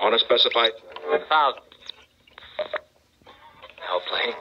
On a specified Thousand. Help plane.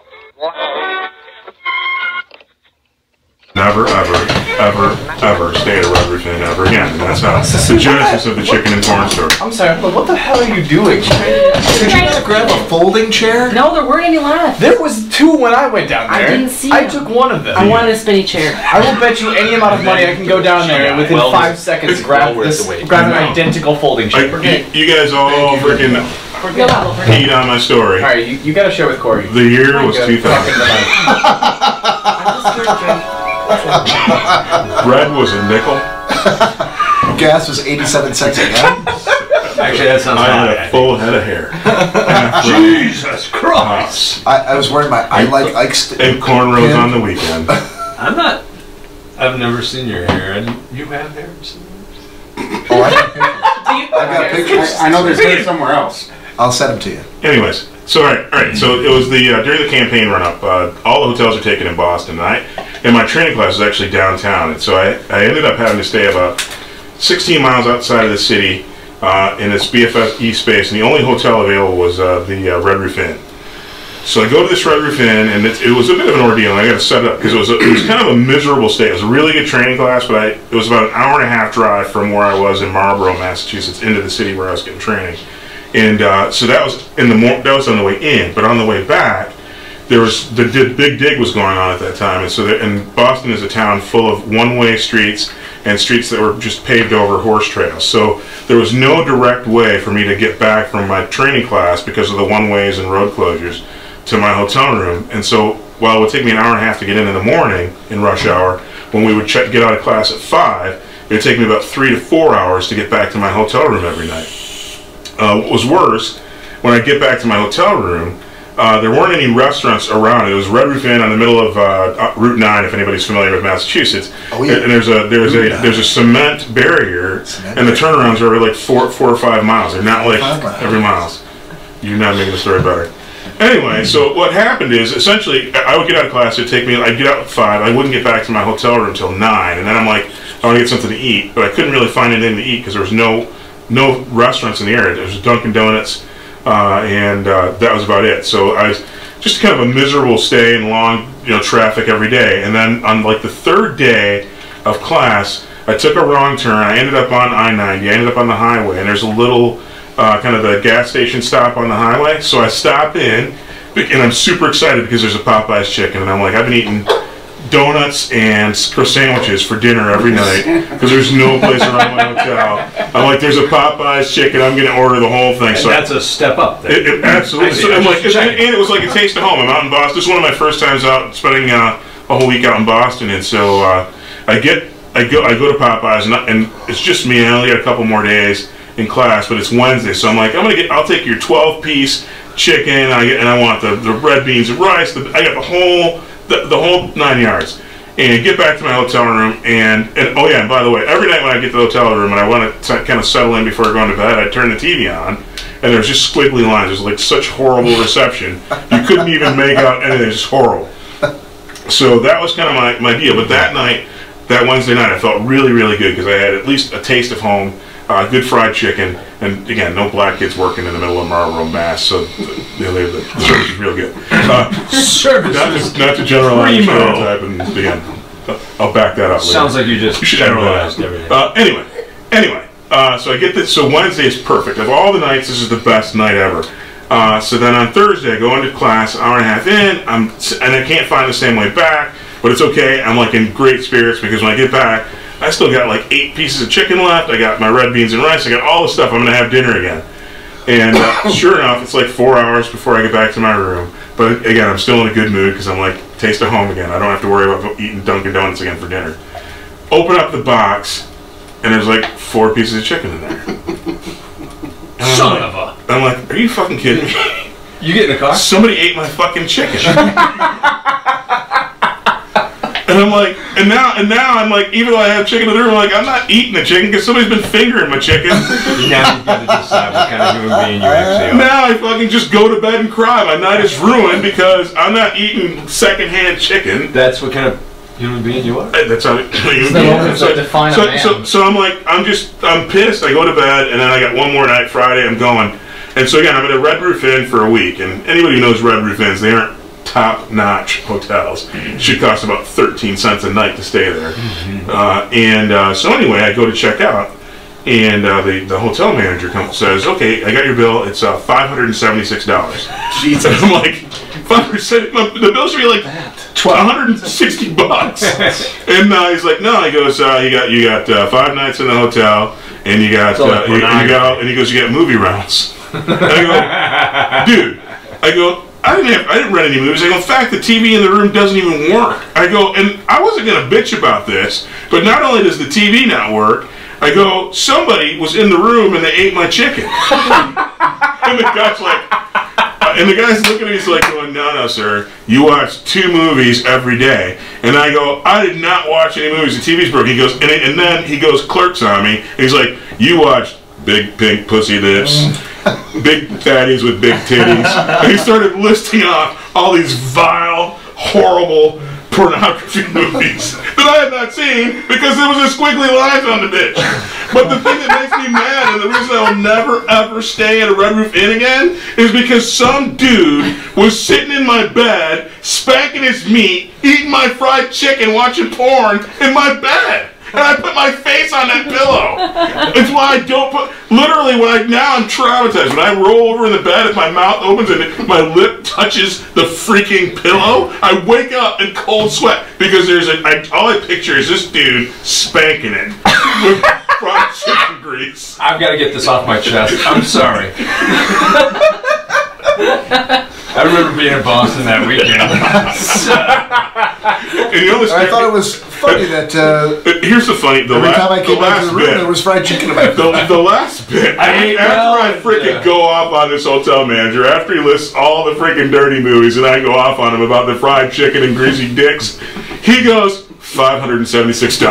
Never, ever, ever, ever stay at a Red Roof Inn ever again. And that's how the genesis of the chicken and corn story. I'm sorry, but what the hell are you doing? Did you not grab a folding chair? No, there weren't any left. There was two when I went down there. I didn't see I them. took one of them. I wanted a spinny chair. I will bet you any amount of money I can go down there and within Well, five seconds grab well this, grab an identical folding chair. Like, you, you guys all freaking We're good. We're good. eat on my story. All right, you, you gotta share with Cory. The year was Good. 2000. I'm just here to drink. Bread was a nickel. Gas was 87 cents a gallon. Actually, that sounds I had a full head of hair. Jesus Christ! Uh, I, I was wearing my I like Ike st- and cornrows on the weekend. I'm not. I've never seen your hair. And you have hair? Oh, I got, I got pictures. I know there's hair somewhere else. I'll send them to you. Anyways, so all right, all right. So it was the uh, during the campaign run up. Uh, all the hotels are taken in Boston, and I and my training class was actually downtown, and so I I ended up having to stay about 16 miles outside of the city uh, in this BFF E space, and the only hotel available was uh, the uh, Red Roof Inn. So I go to this Red Roof Inn, and it, it was a bit of an ordeal. I got to set it up because it was a, it was kind of a miserable stay. It was a really good training class, but I, it was about an hour and a half drive from where I was in Marlborough, Massachusetts, into the city where I was getting training. And uh, so that was in the mor- that was on the way in, but on the way back, there was the big dig was going on at that time, and so there, and Boston is a town full of one-way streets and streets that were just paved over horse trails. So there was no direct way for me to get back from my training class because of the one-ways and road closures to my hotel room. And so while it would take me an hour and a half to get in in the morning in rush hour, when we would check, get out of class at five, it would take me about three to four hours to get back to my hotel room every night. Uh, what was worse, when I get back to my hotel room, uh, there weren't any restaurants around. It was Red Roof Inn on the middle of uh, uh, Route 9, if anybody's familiar with Massachusetts. Oh, yeah. And, there's a there's Route a 9. there's a cement barrier, Cement and the turnarounds are every like four four or five miles. They're not like miles. every miles. You're not making the story better. Anyway, so what happened is essentially I would get out of class. It'd take me. I'd get out at five. I wouldn't get back to my hotel room until nine, and then I'm like, I want to get something to eat, but I couldn't really find anything to eat because there was no no restaurants in the area. There was Dunkin' Donuts, uh, and uh, that was about it. So I was just kind of a miserable stay in long, you know, traffic every day. And then on like the third day of class, I took a wrong turn. I ended up on I-90. I ended up on the highway, and there's a little uh, kind of the gas station stop on the highway. So I stop in, and I'm super excited because there's a Popeyes chicken, and I'm like, I've been eating donuts and s- sandwiches for dinner every night because there's no place around my hotel. I'm like, there's a Popeyes chicken. I'm gonna order the whole thing. And So that's a step up. It, it, absolutely. So I'm like, checking. and it was like a taste of home. I'm out in Boston. This is one of my first times out spending uh, a whole week out in Boston, and so uh, I get, I go, I go to Popeyes, and, I- and it's just me. I only got a couple more days in class, but it's Wednesday, so I'm like, I'm gonna get, I'll take your 12 piece chicken, I get, and I want the, the red beans and rice. The, I got the whole, the, the whole nine yards. And get back to my hotel room, and, and oh yeah, and by the way, every night when I get to the hotel room and I want to kind of settle in before going to bed, I turn the TV on, and there's just squiggly lines. There's like such horrible reception. You couldn't even make out anything. It's horrible. So that was kind of my, my deal. But that night, that Wednesday night, I felt really, really good because I had at least a taste of home, uh, good fried chicken, and again, no black kids working in the middle of Marlboro, Mass. So you know, the, the service is real good. Uh, Service not is- to, not to generalize stereotype, and again, I'll back that up. later. Sounds like you just You should generalized everything. Uh, anyway, anyway, uh, so I get this. So Wednesday is perfect. Of all the nights, this is the best night ever. Uh, so then on Thursday, I go into class, hour and a half in, I'm and I can't find the same way back, but it's okay. I'm like in great spirits because when I get back, I still got like eight pieces of chicken left. I got my red beans and rice. I got all the stuff. I'm gonna have dinner again. And uh, sure enough, it's like four hours before I get back to my room. But again, I'm still in a good mood because I'm like, taste of home again. I don't have to worry about eating Dunkin' Donuts again for dinner. Open up the box, and there's like four pieces of chicken in there. And I'm Son like- of a. I'm like, are you fucking kidding me? You get in the car? Somebody ate my fucking chicken. and I'm like, and now, and now I'm like, even though I have chicken in the room, I'm like, I'm not eating the chicken because somebody's been fingering my chicken. now you've got to decide what kind of human being you actually are. now I fucking just go to bed and cry. My night is ruined because I'm not eating secondhand chicken. That's what kind of Human being you are? Hey, That's how it, you the yeah, moments so, that define a so, so, so I'm like, I'm just, I'm pissed. I go to bed, and then I got one more night. Friday, I'm going, and so again, I'm at a Red Roof Inn for a week. And anybody who knows Red Roof Inns, they aren't top-notch hotels. Should cost about 13 cents a night to stay there. Uh, and uh, so anyway, I go to check out, and uh, the the hotel manager comes says, "Okay, I got your bill. It's uh, 576 dollars." Jesus. I'm like, 570 The bill should be like 160 bucks. and uh, he's like, no. He goes, uh, you got you got uh, five nights in the hotel, and you got you, you got, and he goes, you got movie. And I go, dude. I go. I didn't have. I didn't rent any movies. I go. In fact, the TV in the room doesn't even work. I go, and I wasn't gonna bitch about this, but not only does the TV not work, I go. Somebody was in the room and they ate my chicken. and the guy's like, uh, and the guy's looking at me, he's like, going, no, no, sir, you watch two movies every day. And I go, I did not watch any movies. The TV's broken. He goes, and, and then he goes clerks on me, and he's like, you watched Big Pink Pussy Lips, Big Fatties with Big Titties. And he started listing off all these vile, horrible pornography movies that I had not seen because there was a squiggly lines on the bitch. But the thing that makes me mad and the reason I will never ever stay at a Red Roof Inn again is because some dude was sitting in my bed, spanking his meat, eating my fried chicken, watching porn in my bed. And I put my face on that pillow. It's why I don't put. Literally, when I now I'm traumatized. When I roll over in the bed, if my mouth opens and my lip touches the freaking pillow, I wake up in cold sweat because there's a. I, all I picture is this dude spanking it with fried chicken grease. I've got to get this off my chest. I'm sorry. I remember being in Boston that weekend. And you know the I thought it was funny that uh, Here's the funny. The every la- time I the came back to the room, bit- there was fried chicken in my the, the last bit, I ate after well, I freaking yeah. go off on this hotel manager, after he lists all the freaking dirty movies, and I go off on him about the fried chicken and greasy dicks, he goes, $576.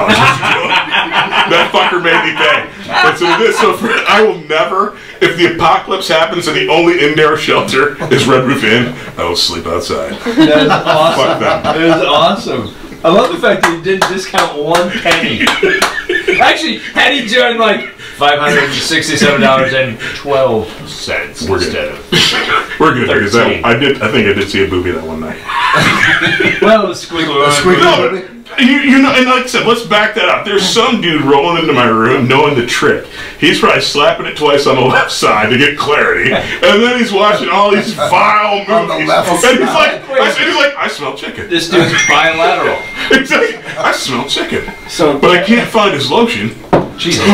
that fucker made me pay. And so this, so for, I will never, if the apocalypse happens and the only indoor shelter is Red Roof Inn, I will sleep outside. That is awesome. That is awesome. I love the fact that he didn't discount one penny. Actually, had he done like five hundred sixty-seven dollars and twelve cents We're good. instead of We're good because Thirteen. I, I did. I think I did see a booby that one night. well, the squiggly line. squiggly- No, you, you know, and like I said, let's back that up. There's some dude rolling into my room knowing the trick. He's probably slapping it twice on the left side to get clarity, and then he's watching all these vile movies. On the left and he's like, side. I, he's like, I smell chicken. This dude's bilateral. He's like, I smell chicken, So, but I can't find his lotion. Jesus.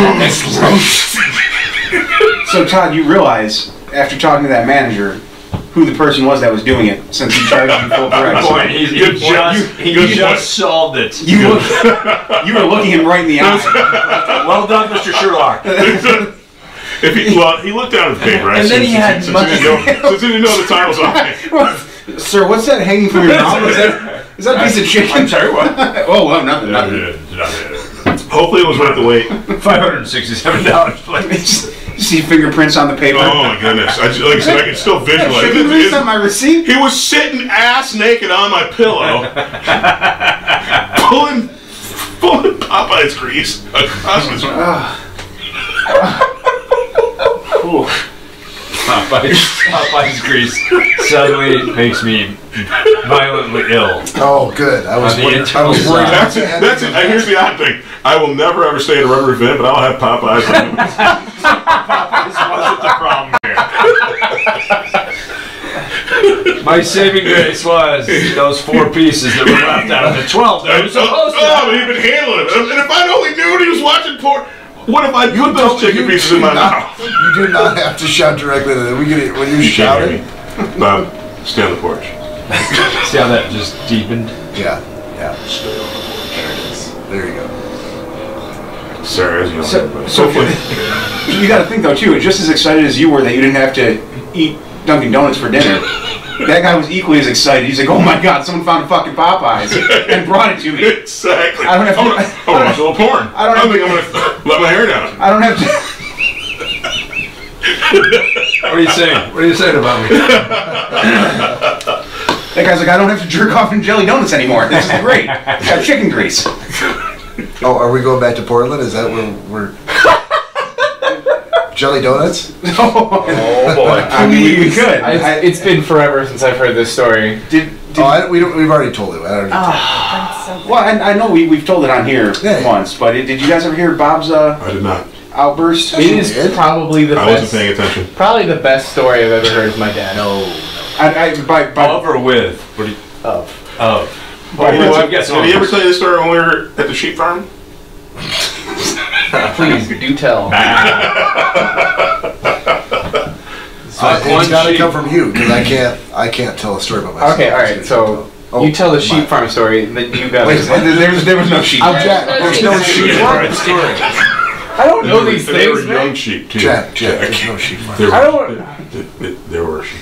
So Todd, you realize after talking to that manager who the person was that was doing it since he charged you full price. Good point. He's, you good just, point. You, just point. solved it. You, look, you were looking him right in the eye. well done, Mr. Sherlock. if he, well, he looked down at the paper. Actually, and then he had much. Since he didn't know, the title's on. Sir, what's that hanging from your mouth? Is that, is that a piece of chicken? I'm sorry, what? oh, well, nothing, nothing. Hopefully it was worth the wait. $567. See fingerprints on the paper. Oh my goodness! I, just- like I said, I can still visualize. Should it. we read on my receipt? He was sitting ass naked on my pillow, pulling, pulling Popeye's grease across his. Ah. Popeye's, Popeye's grease suddenly makes me violently ill. Oh, good. I was, On the wondering- I internal was worried. side. That's it. That's it. And here's the odd thing: I will never ever stay at a Red Roof Inn, but I'll have Popeyes. This wasn't the problem here. My saving grace was those four pieces that were left out of the twelve that oh, were supposed to. oh, but he'd been handling it. And if I'd only knew what he was watching porn, what if I you put those chicken pieces in my did not- mouth? You do not have to shout directly to them. We get it when you You can't shouted. hear me. Bob, stay on the porch. See how that just deepened? Yeah, yeah. There it is. There you go. Sarah, you know, So- but so- hopefully- You got to think though too. Just as excited as you were that you didn't have to eat Dunkin' Donuts for dinner, that guy was equally as excited. He's like, "Oh my God, someone found a fucking Popeyes and brought it to me. Exactly. I don't have to- I'm gonna, I'm gonna watch a little porn. I don't I have- think I'm gonna let my hair down. I don't have to." What are you saying? What are you saying about me? That guy's like, I don't have to jerk off in jelly donuts anymore. This is great. It's got chicken grease. Oh, are we going back to Portland? Is that where we're? Jelly donuts? Oh boy. I mean, we, we could. I, I, it's been forever since I've heard this story. did, did, Oh, I, we don't, we've already told it. I don't That's so well, I, I know we, we've told it on here Yeah, yeah. once, but did you guys ever hear Bob's uh, I did not. outburst? It is Weird. probably the I wasn't best. paying attention. Probably the best story I've ever heard from my dad. No. I, I, by, by, Of or with? What do you, Of. of. by- Oh, I've got some. Did he ever tell you the story when we were at the sheep farm? Please do tell. Uh, one it's got to come from you because I can't. I can't tell a story about myself. Okay, all right. So Oh, you tell the sheep my- farm story, and then you guys. wait, there, was, there was no sheep. I'm Jack. There's no sheep farm Right. story. I don't know these They were things, young sheep too. Jack, Jack. There's no sheep farm. There were, I don't- There, there- there were sheep.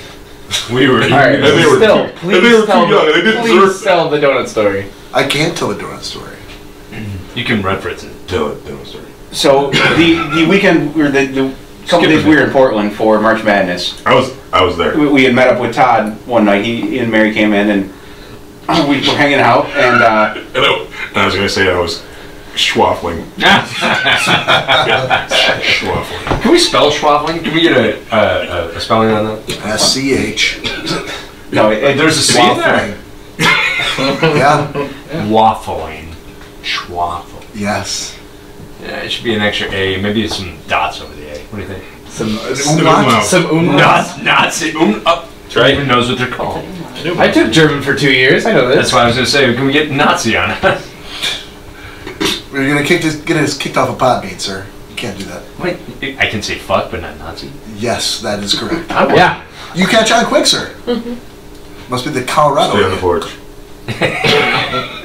We were. All right. And they were Still, too- please and they were tell. too young, and they The, didn't please deserve- tell the donut story. I can't tell the donut story. You can reference it. Tell it. Tell the story. So the the weekend or the, the couple days we were in Portland for March Madness, I was I was there. we, we had met up with Todd one night. He, he and Mary came in and uh, we were hanging out and uh, And I, and I was gonna say I was schwaffling. schwaffling. Can we spell schwaffling? Can we get a, a, a spelling on that? S C H. no, it, it- There's a C there. Yeah. Waffling. Schwaffle. Yes. Yeah, it should be an extra A. Maybe some dots over the A. What do you think? Some Umlaut. some umlauts. Not, Nazi. Um, up. Right. Even knows what they're called. I took German for two years. I know this. That's why I was gonna say, can we get Nazi on it? We're gonna kick this, get us kicked off a Podbean, sir. You can't do that. Wait, I can say fuck, but not Nazi. Yes, that is correct. yeah. You catch on quick, sir. Must be the Colorado. Stay on the in you. porch.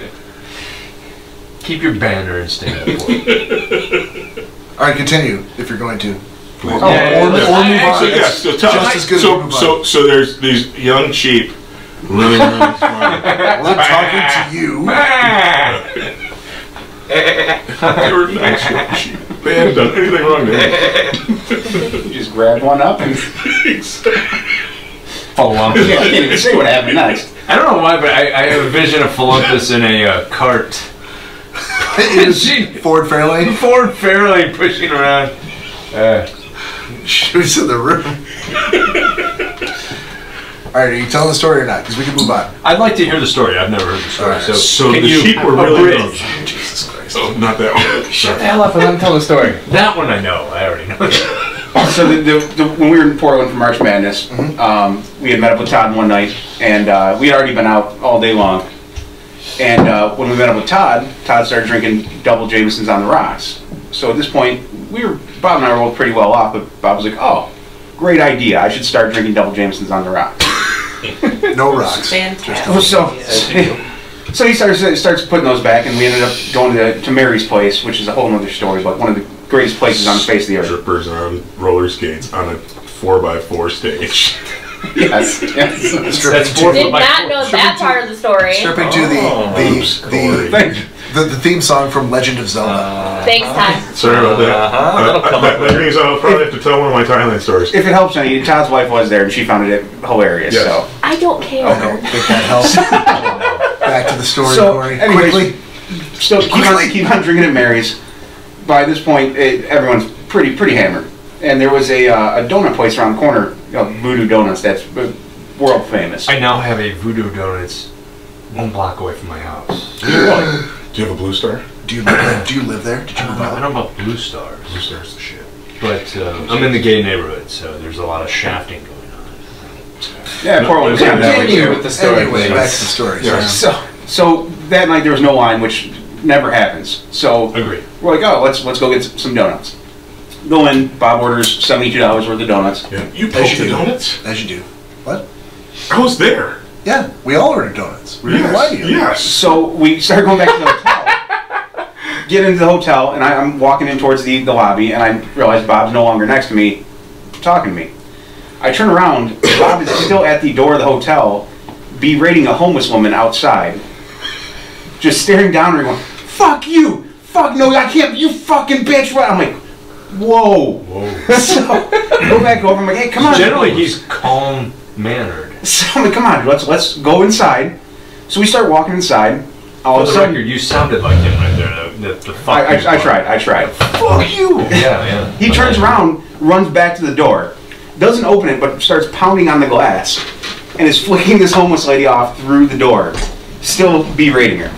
Keep your banner and stay up for it. All right, continue if you're going to. Oh, Yeah, or, or move yeah, on. So yeah, so tell just as good so, as move on. so so there's these young sheep running around this farm. We're talking to you. They were nice young sheep. They hadn't done anything wrong to me. you just grab one up and Follow yeah, I can't even say what happened next. I don't know why, but I, I have a vision of Philipus in a uh, cart. It is She- Ford Fairlane. Ford Fairlane pushing around. Uh, Who's in the room? All right, are you telling the story or not? Because we can move on. I'd like to hear the story. I've never heard the story. Alright, So, So can the you sheep were really young. Jesus Christ. Oh, not that one. Shut the hell up and let him tell the story. That one I know. I already know. So the, the, the, when we were in Portland for March Madness, um, we had met up with Todd one night, and uh, we had already been out all day long. And uh, when we met up with Todd, Todd started drinking double Jamesons on the rocks. So at this point, we were Bob and I were both pretty well off, but Bob was like, "Oh, great idea! I should start drinking double Jamesons on the rocks." No rocks. Fantastic. So, so he starts starts putting those back, and we ended up going to, to Mary's place, which is a whole other story, but one of the greatest places on the face of the earth. Strippers on roller skates on a four by four stage. Yes, yes. Stripping That's four to, Did not know that part of the story. stripping to the Oops, the, Thank you. the, the the theme song from Legend of Zelda. Thanks, Todd. Sorry about that. Uh-huh, that'll Uh, come that, up that means I'll probably have to tell one of my Thailand stories. If it helps any, Todd's wife was there and she found it hilarious. Yes. So, I don't care. I don't think that helps. Back to the story, So, Cory. anyways- Quickly. still keep on, keep on drinking at Mary's. By this point, it, everyone's pretty pretty hammered. And there was a, uh, a donut place around the corner, you know, Voodoo Donuts, that's world famous. I now have a Voodoo Donuts one block away from my house. Do you have a blue star? Do you live there? Do you live there? Did you I move don't know, I don't know about Blue Stars, Blue star's the shit. but uh, I'm in the gay neighborhood, so there's a lot of shafting going on. yeah, Portland was kind of that way Continue too. with the story. Anyway, please. back to the story. Yeah. So, so that night there was no line, which never happens. So Agreed. we're like, oh, let's let's go get some donuts. Go in. Bob orders seventy-two dollars worth of donuts. Yeah. You As poked you the do. donuts? As you do. What? I was there. Yeah, we all ordered donuts. We didn't lie to you. Yes. So we start going back to the hotel. Get into the hotel, and I, I'm walking in towards the, the lobby, and I realize Bob's no longer next to me, talking to me. I turn around, Bob is still at the door of the hotel, berating a homeless woman outside, just staring down at her, going, "Fuck you! Fuck no! I can't! You fucking bitch!" Right? I'm like, "Whoa!" Whoa. so go back over. I'm like, "Hey, come on!" Generally, he's calm mannered. So I'm like, come on, let's let's go inside. So we start walking inside. All For of a the sudden, record, you sounded like him right there. The, the, the fuck I, I, I tried. I tried. Fuck you. Yeah, yeah. He turns around, runs back to the door, doesn't open it, but starts pounding on the glass, and is flicking this homeless lady off through the door, still berating her.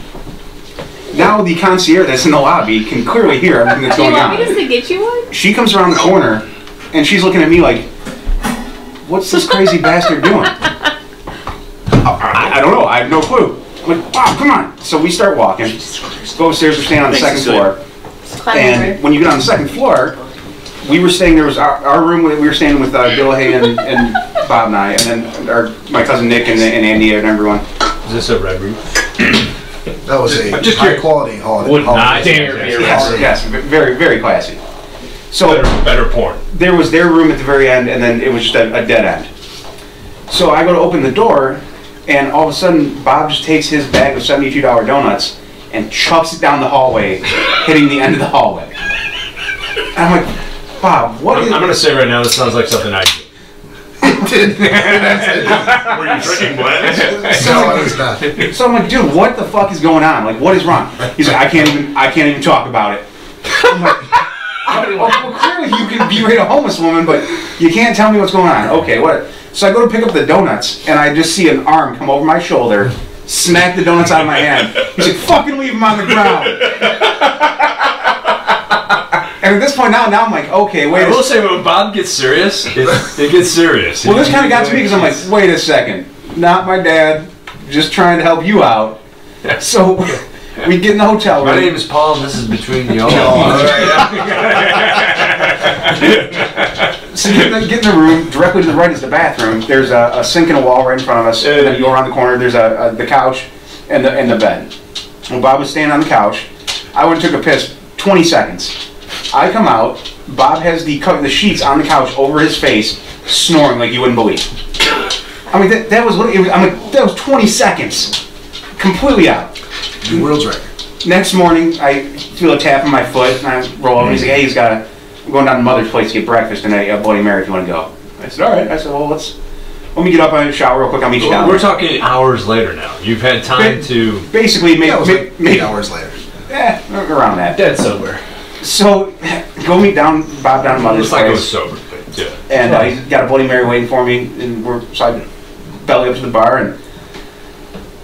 Now the concierge that's in the lobby can clearly hear everything that's Do you going want me on. to get you one? She comes around the corner, and she's looking at me like, "What's this crazy bastard doing?" I, I don't know. I have no clue. I'm like, "Wow, come on!" So we start walking. Go upstairs. We're staying on the Thanks, second floor. And over. when you get on the second floor, we were staying. There was our, our room. We were staying with uh, Bill Hay and, and Bob and I, and then our my cousin Nick and, and Andy and everyone. Is this a red roof? That was a I'm just high curious. quality holiday. Would holiday. not dare be a Yes, Holiday. yes, very very classy. So Better, better porn. there was their room at the very end, and then it was just a, a dead end. So I go to open the door, and all of a sudden Bob just takes his bag of seventy-two dollar donuts and chucks it down the hallway, hitting the end of the hallway. And I'm like, Bob, what I'm, is? I'm gonna say right now, this sounds like something I do. Were you drinking blends? No, it was not. So I'm like, dude, what the fuck is going on? Like, what is wrong? He's like, I can't even, I can't even talk about it. I'm like, "Oh, well, clearly you can berate a homeless woman, but you can't tell me what's going on. Okay, what? So I go to pick up the donuts, and I just see an arm come over my shoulder, smack the donuts out of my hand. He's like, fucking leave them on the ground. And at this point now, now I'm like, okay, wait. I a will say when Bob gets serious, it, it gets serious. Well, this kind of got to me because I'm like, wait a second, not my dad, just trying to help you out. So we get in the hotel room. My name is Paul, and this is between oh, y'all. So get in, the, get in the room. Directly to the right is the bathroom. There's a, a sink and a wall right in front of us. And then you go around the corner. There's a, a the couch and the and the bed. Well, Bob was standing on the couch. I went and took a piss. 20 seconds. I come out. Bob has the co- the sheets on the couch over his face, snoring like you wouldn't believe. I mean, that, that was was. I'm like, that was 20 seconds. Completely out. New world's record. Next morning, I feel a tap on my foot, and I roll over. and He's like, "Hey, he's got a. I'm going down to Mother's place to get breakfast and a, a Bloody Mary if you want to go." I said, "All right." I said, "Well, let's let me get up and shower real quick. I'll meet you down." We're talking hours later now. You've had time to. Basically, make, Yeah, make, like eight hours later. eh, around that. Dead sober. So, go meet down Bob down to Mother's Looks like I place, was sober, but yeah. and uh, he's got a Bloody Mary waiting for me, and we're so I belly up to the bar and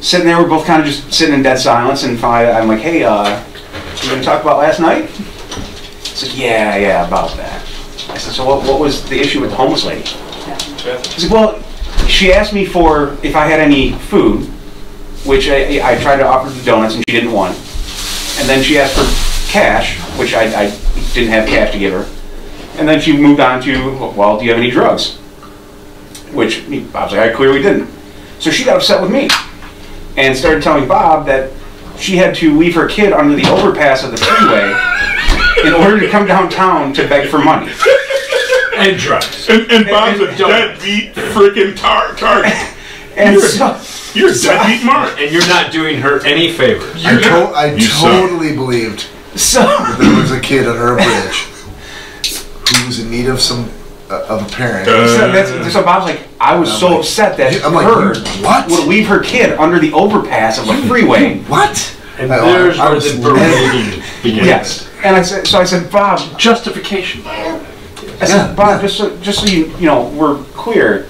sitting there. We're both kind of just sitting in dead silence, and finally, I'm like, "Hey, uh, you gonna talk about last night?" He's like, "Yeah, yeah, about that." I said, "So what, what was the issue with the homeless lady?" He's like, "Well, she asked me for if I had any food, which I, I tried to offer the donuts, and she didn't want. And then she asked for cash, which I, I didn't have cash to give her. And then she moved on to, well, do you have any drugs? Which Bob's like, I clearly didn't. So she got upset with me and started telling Bob that she had to leave her kid under the overpass of the freeway in order to come downtown to beg for money. And drugs. And, and Bob's a And don't. deadbeat freaking tar target. And so, You're a deadbeat Mark. And you're not doing her any favors. I, to- I You suck. totally believed so there was a kid under a bridge who was in need of some uh, of a parent. Uh, So, that's, so Bob's like, I was I'm so like- upset that I'm like, her you- what? would leave her kid under the overpass of a freeway. what? And I- there's I where was the berating begins. Yes. And I said, so I said, Bob, Justification. I said, Bob, just so, just so you, you know, we're clear,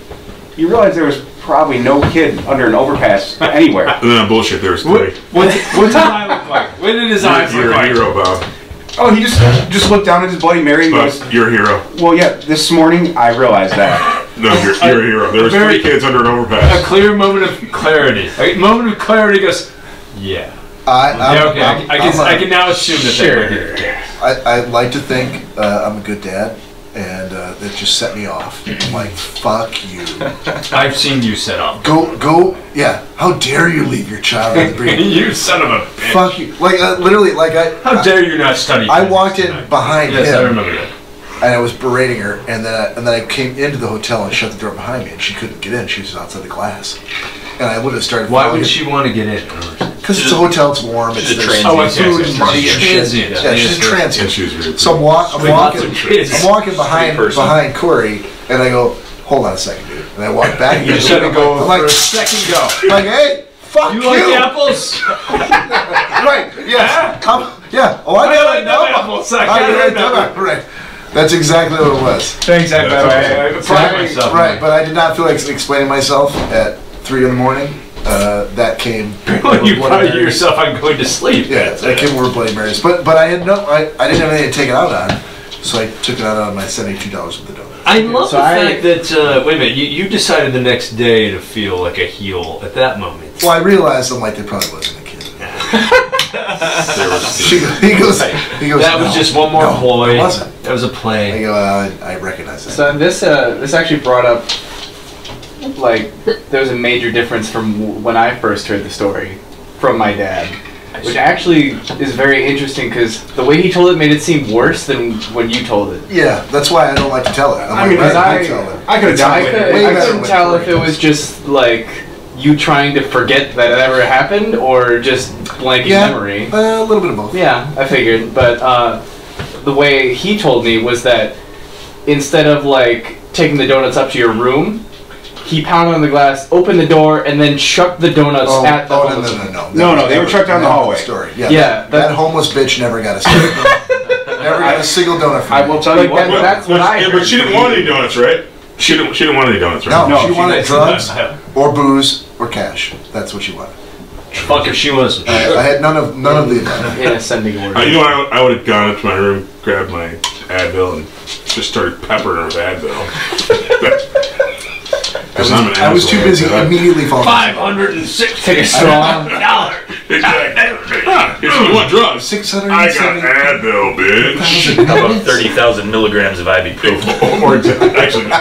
you realize there was probably no kid under an overpass anywhere. No, bullshit, there's What, three. what, what did his eye look like? What did his eyes You're, look you're a like? hero, Bob. Oh, he just just looked down at his Bloody Mary and goes, Bob, you're a hero. well, yeah, this morning I realized that. No, you're, you're a hero. There was Very- three kids under an overpass. A clear moment of clarity. A moment of clarity goes, yeah. I, I'm, yeah, okay, I, I'm- I, can, I'm a- I can now assume that Sure. they were here. I, I like to think uh, I'm a good dad, and uh, that just set me off. I'm like, fuck you. I've seen you set up. Go, go, yeah. How dare you leave your child in the bridge? you son of a bitch. fuck you. Like, uh, literally, like, I, How dare you not study? I walked in tonight? behind Yes, I remember that. And I was berating her, and then I, and then I came into the hotel and shut the door behind me, and she couldn't get in. She was outside the glass, and I would have started. Why would she want to get in? Because it's a hotel, it's warm. It's she's a there's transient. Oh, I food see. and She's a shit. transient. Yeah, she's a Yes, yes. And transient. she was very So I'm, wa- I'm walking, kids. I'm walking behind person. behind Cory, and I go, hold on a second, dude. And I walked back. You just had to go I'm like, for a second go. I'm like, hey, fuck You you. like apples? Right, yes. Come, yeah. Oh, I I like it. them apples. I I got got it. it. Right. right. That's exactly what it was. Thanks, I, That's I, I. I pride myself. Right, that. but I did not feel like explaining myself at three in the morning. Uh, that came. Well, you Bloody proud of Marys. yourself on going to sleep. Yeah, that came over Bloody Marys. But but I had no, I, I didn't have anything to take it out on, so I took it out on my seventy-two dollars with the donut. I love So the I- fact that uh, wait a minute, you, you decided the next day to feel like a heel at that moment. Well, I realized I'm like, there probably wasn't a kid. There was- She, he goes, he goes. That was "No, just one more no, ploy. It wasn't. That was a I play. go, uh, I recognize that. So this uh, this actually brought up like there was a major difference from when I first heard the story from my dad, which actually is very interesting because the way he told it made it seem worse than when you told it. yeah, that's why I don't like to tell it. I'm I like, mean, "Right, I, you tell it. I could have I, could, it. I better couldn't tell if it was just like you trying to forget that it ever happened or just blanking Yeah. memory. Uh, a little bit of both. Yeah, I figured, but uh, the way he told me was that instead of like taking the donuts up to your room, he pounded on the glass, opened the door, and then chucked the donuts Oh, at the oh no, homeless- no, no, no. No, no, they were Never- trucked down the hallway. Story. Yeah, Yeah, that, that- that homeless bitch never got a single, never got a single donut from I me. will tell Like you what. that- that's what I yeah, heard but she didn't want any donuts, right? She didn't. She didn't want any donuts, right? No, No, she she wanted drugs or booze or cash. That's what she wanted. Fuck if she was. I had none of none of the above. in ascending order. Uh, you know, I, I would have gone up to my room, grabbed my Advil, and just started peppering her with Advil. Because I'm an I was too busy I- immediately falling. Five hundred and sixty Take a straw. dollars. Exactly. If drugs, Six hundred I got Advil, bitch. How about 30,000 milligrams of ibuprofen? or actually,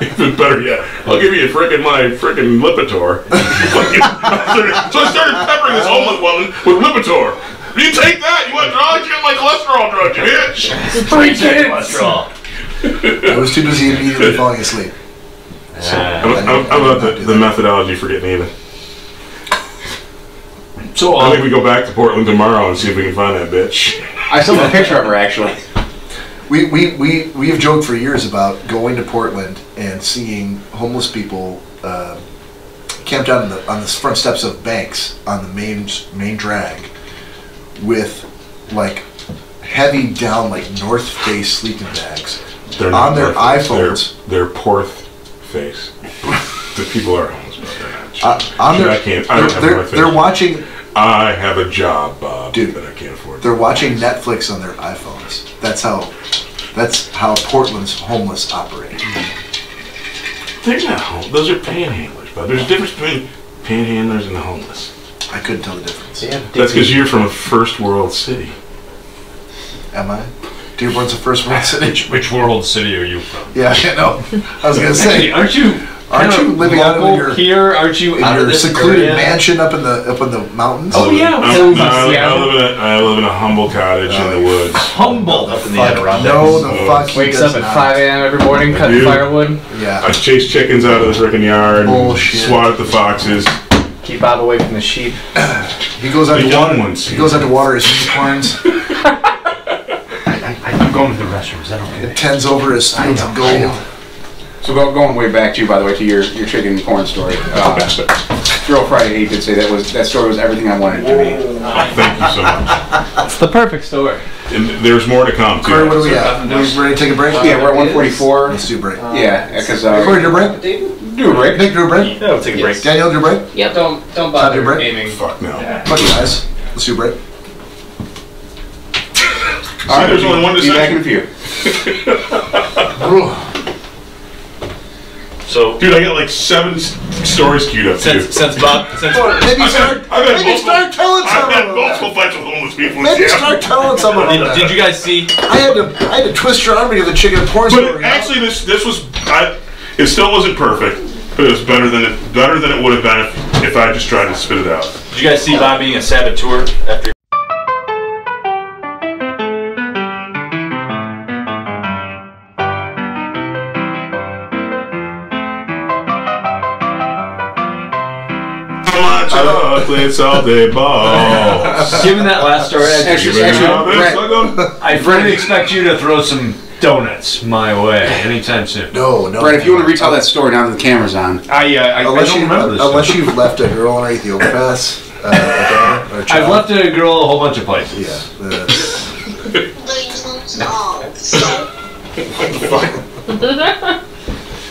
even better yet, I'll give you frickin' my frickin' Lipitor. so I started peppering this homeless woman with Lipitor. You take that? You want drugs? You got my cholesterol drugs, you bitch. Free cholesterol. I was too busy immediately falling asleep. How how- how about the, the methodology for getting even? So I think um, we go back to Portland tomorrow and see if we can find that bitch. I still have a picture of her actually. We, we, we, we have joked for years about going to Portland and seeing homeless people uh, camped out on the, on the front steps of banks on the main main drag with like heavy down like North Face sleeping bags. They're On their North iPhones. They're, they're Porth face. the people are homeless, but they're not. Uh, on their, I can't- I don't have they're, North they're, Face. they're watching I have a job, Bob, Dude. that I can't afford. they're watching Netflix on their iPhones. That's how that's how Portland's homeless operate. They're not home. Those are panhandlers, Bob. There's a difference between panhandlers and the homeless. I couldn't tell the difference. Yeah, That's because you're from a first world city. Am I? Dearborn's the first world city. which, which world city are you from? Yeah, I know. I was gonna say, Hey, aren't you? Aren't kinda you living out of local your- here? Aren't you in out of your this secluded area? mansion up in the up in the mountains. Oh, yeah. I, Hills of I, I, Seattle. live in a, I live in a humble cottage in the woods. Humble. Up in the Fuck, Adirondacks. no, the oh, fuck. he Wakes does up at not. 5 a.m. every morning, cutting do. firewood. Yeah. I chase chickens out of the frickin' yard, Bullshit. swat at the foxes. Keep Bob away from the sheep. He goes out The to young water. ones. He goes out to water his unicorns. I'm going to the restroom. Is that okay? tends over his fields of gold. So go, going way back to, you, by the way, to your, your chicken and corn story. Uh, Girl Friday, he did say that was that story was everything I wanted it to be. Thank you so much. It's the perfect story. And there's more to come, too. Cory, what do we at? We ready to take a break? Yeah, we're at 144. Let's do a break. Yeah, because Cory, uh, do a break. do a break. Nick, do a break. Yeah, we'll take a break. Danielle, do a break. Yep. Don't don't Time bother to break? aiming. Fuck no. Fuck you guys. Let's do a break. All right, there's only one be back in a decision. few. So, Dude, I got like seven s- stories queued up, since, dude. since Bob, since Maybe I've start. had, I've had Maybe multiple, start telling some I've had of them. multiple fights with homeless people. Maybe yeah. start telling some of them. did, did you guys see? I had to. I had to twist your arm to get the chicken and porn But story. it, actually, this this was I, it still wasn't perfect, but it was better than it better than it would have been if, if I just tried to spit it out. Did you guys see Bob being a saboteur after? My chocolates all day balls. Given that last story, I, Actually, You actually, know this, Brett, sucker? I fully expect you to throw some donuts my way anytime soon. No, no. Brett, if you want to retell that story now that the camera's on. I, uh, I, I Unless don't you, remember this. unless stuff. you've left a girl on the overpass, uh, a daughter, a I've left a girl a whole bunch of places. Yeah. Uh,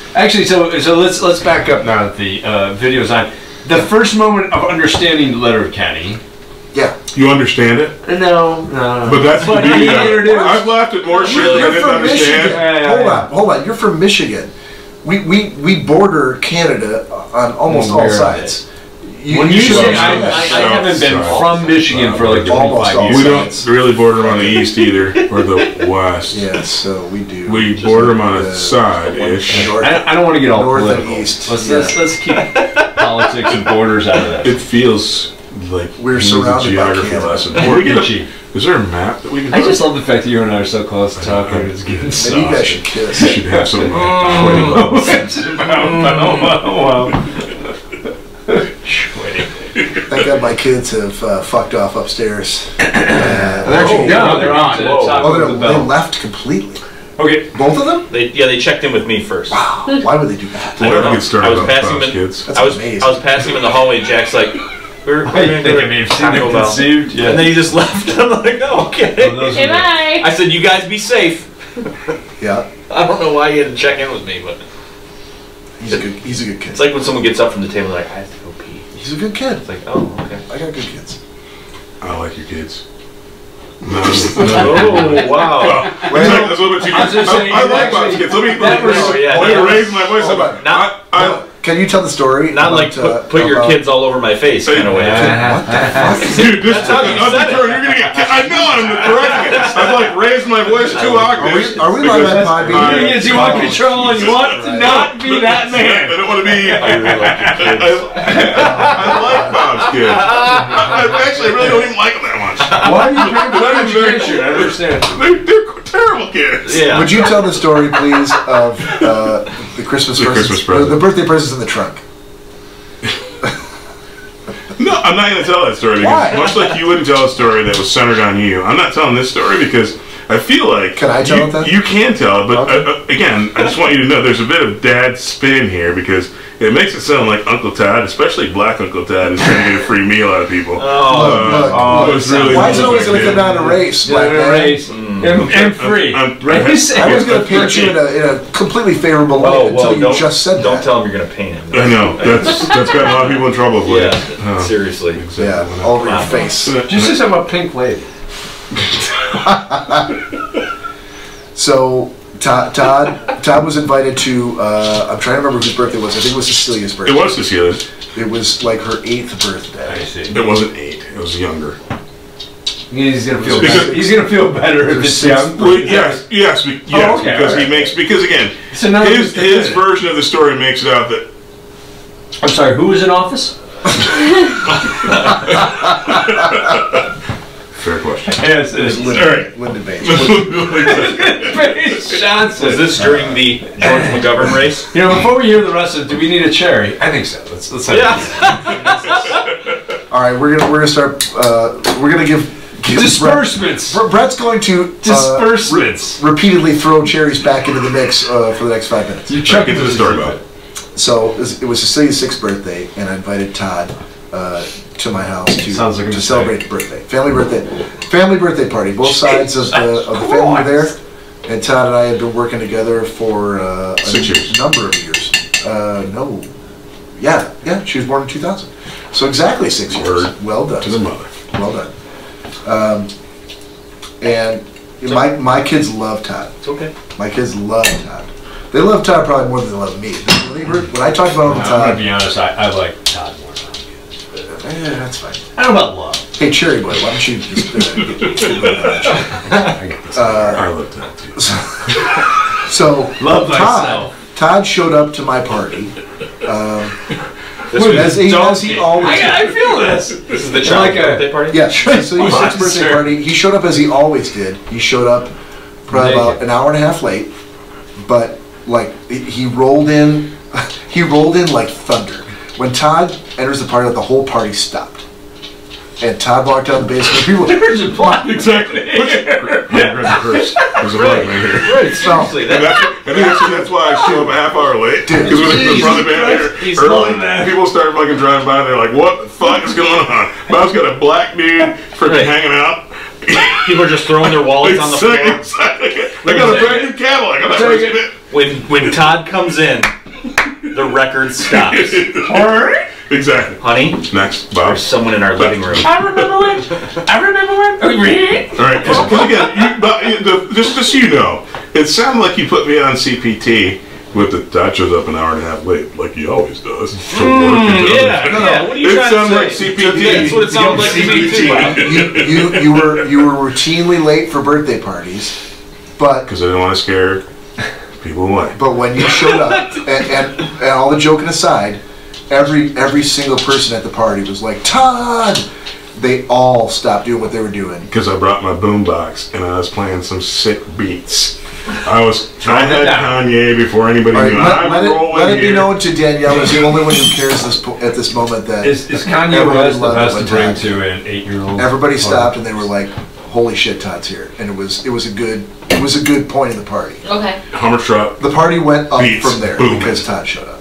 Actually, so so let's let's back up now that the uh, video's on. The first moment of understanding Letterkenny. yeah. You understand it? No, no. But that's the But beauty he of it. I've laughed at more shit than I You're didn't from Michigan. understand. Yeah, yeah, hold on, hold on. You're from Michigan. We we, we border Canada on almost all Where are sides. You, When you should say I, I. I haven't been South from Michigan for like Almost 25 years. We don't really border them on the east either, or the west. Yeah, so we do. We Just border them on the- a side-ish. I don't, I don't want to get all North and political. east, Let's, yeah. let's let's keep politics and borders out of that. It feels like We're it surrounded by a geography Canada. lesson. Or we get a- is there a map that we can? I just love the fact that you and I are so close to talking. It's getting Maybe soft. you guys should kiss. We should have some. Thank God my kids have uh, fucked off upstairs. Uh, They're actually Oh, no, they're on. Whoa. Top oh, they're- the they bell. left completely. Okay. Both of them? They, yeah, they checked in with me first. Wow. Why would they do that? I don't know. Get I was passing Bob's him. kids. That's I was amazing. I was passing him in the hallway. Jack's like, "We're, we're I gonna go to Taco Bell," conceived. Yeah. and then he just left. I'm like, "Oh, okay." Oh, those Okay, bye. I said, "You guys be safe." Yeah. I don't know why he had to check in with me, but He's a good. He's a good kid. it's like when someone gets up from the table, they're like, "I have to go pee." He's a good kid. It's like, "Oh, okay." I got good kids. I like your kids. No, no. oh, wow. Well, that's a little bit too. I was I, I like Bob's kids. Let me, let me, was- yeah, let me yeah. raise my voice. Hold up. on. Not- I, I, Can you tell the story? Not like about, uh, put, put your kids all over my face kind of way. What the fuck? Dude, this how you I'm said it. You're gonna get. I know I'm correcting it. I've like raised my voice two Are octaves. we, are we live because on The Podbean? thing is, you want control and you want to not be that man. I don't want to be. I really like your kids. I, I like Bob's kids. I, I, actually, I really don't even like them that much. Why are you trying But I'm very- education? I understand. They're, they're terrible kids. Yeah. Would you tell the story, please, of uh, the Christmas The presents, Christmas present. the, the birthday presents in the trunk? No, I'm not going to tell that story because Why? much like you wouldn't tell a story that was centered on you, I'm not telling this story because I feel like Can I tell you, it then? You can tell it, but Okay. uh, uh, again, I just want you to know there's a bit of dad spin here because it makes it sound like Uncle Todd, especially Black Uncle Todd, is trying to get a free meal out of people. Oh, Uh, look, look. it's really Why is it always going to good. come down to race, black Yeah, man? race and, mm-hmm. and uh, free. I'm- I'm- race. I was going to paint you in a, in a completely favorable oh, light oh, until well, you don't, just said don't that. tell him you're gonna paint him. I know that's that's gotten a lot of people in trouble for Yeah. Uh, seriously. exactly. yeah, all over your face. Did you say something about pink lady? So Todd, Todd, Todd was invited to. Uh, I'm trying to remember whose birthday it was. I think it was Cecilia's birthday. It was Cecilia's. It was like her eighth birthday. I see. It wasn't eight. It was younger. He's gonna feel Because- better. He's gonna feel better if it's young. Well, yes, yes, be- yes, okay, because he alright. makes because again, So now his his version of the story makes it out that I'm sorry. Who was in office? fair question. Yes, it is. Lyndon, Lyndon Baines. Johnson. Was this during the George McGovern race? You know, before we hear the rest of it, do we need a cherry? I think so. Let's let's have Yeah. All right, we're gonna we're gonna start. Uh, we're gonna give, give Brett, disbursements. Brett's going to uh, Disbursements. repeatedly throw cherries back into the mix uh, for the next five minutes. You Chuck, get to the story about. So it was, Cecilia's sixth birthday, and I invited Todd uh, to my house to, like to celebrate the birthday. Family birthday, family birthday party. Both sides of the of the family were there, and Todd and I had been working together for uh, a Six years. number of years. Uh, no, yeah, yeah. She was born in 2000, so exactly six years. Word. Well done. To the mother. Well done. Um, and my my kids love Todd. It's okay. My kids love Todd. They love Todd probably more than they love me. When, they heard, when I talked about Uncle I'm gonna be honest. I, I like Todd more. eh, that's fine. I don't know about love. Hey, Cherry Boy, why don't you just uh, get, get rid of that shit? I get this. Uh, I love that too. so Love Todd, thyself. Todd showed up to my party. Um, This was, as, he, as he always I, I feel this. this is the child's like a- birthday party? Yeah, so his sixth birthday sir. party, he showed up as he always did. He showed up probably Naked. about an hour and a half late, but like he- he rolled in, he rolled in like thunder. When Todd enters the party, the whole party stopped. And Todd walked out the basement. People, There's a plot. Exactly. Which, I grabbed it first. There's a bug in here. Right, seriously. And That, that's, and that's, that's why I show up a half hour late. Because when the Jesus brother band here he's early, people start fucking driving by. They're like, "What the fuck is going on?" Bob's got a black dude freaking Right. hanging out. People are just throwing their wallets on the floor. Exactly, exactly. I got a brand new Cadillac. I'm not risking it. When when Todd comes in, the record stops. Exactly. Honey, Next, Bob. there's someone in our living room. I remember when. I remember when. All right, because again, you, but, you- the, just just so you know, it sounded like you put me on CPT with the Todd shows up an hour and a half late, like he always does. Mm, for work Yeah, everything. yeah. What are you It trying sounded to like say? CPT. That's what it sounds like to me too. You, you, you were you were routinely late for birthday parties, but Because I didn't want to scare people away. but when you showed up, and, and, and all the joking aside, every every single person at the party was like Todd. They all stopped doing what they were doing. Because I brought my boombox and I was playing some sick beats. I was I Throwing had. Kanye before anybody All right, knew. let, I'm let it, let it be known to Danielle is the only one who cares this po- at this moment that Is, is Kanye Everybody West the best to bring to an eight-year-old? everybody stopped and they were like, "Holy shit, Todd's here!" And it was it was a good it was a good point in the party. Okay. Hummer truck. The party went up Beats, from there boom. because Todd showed up.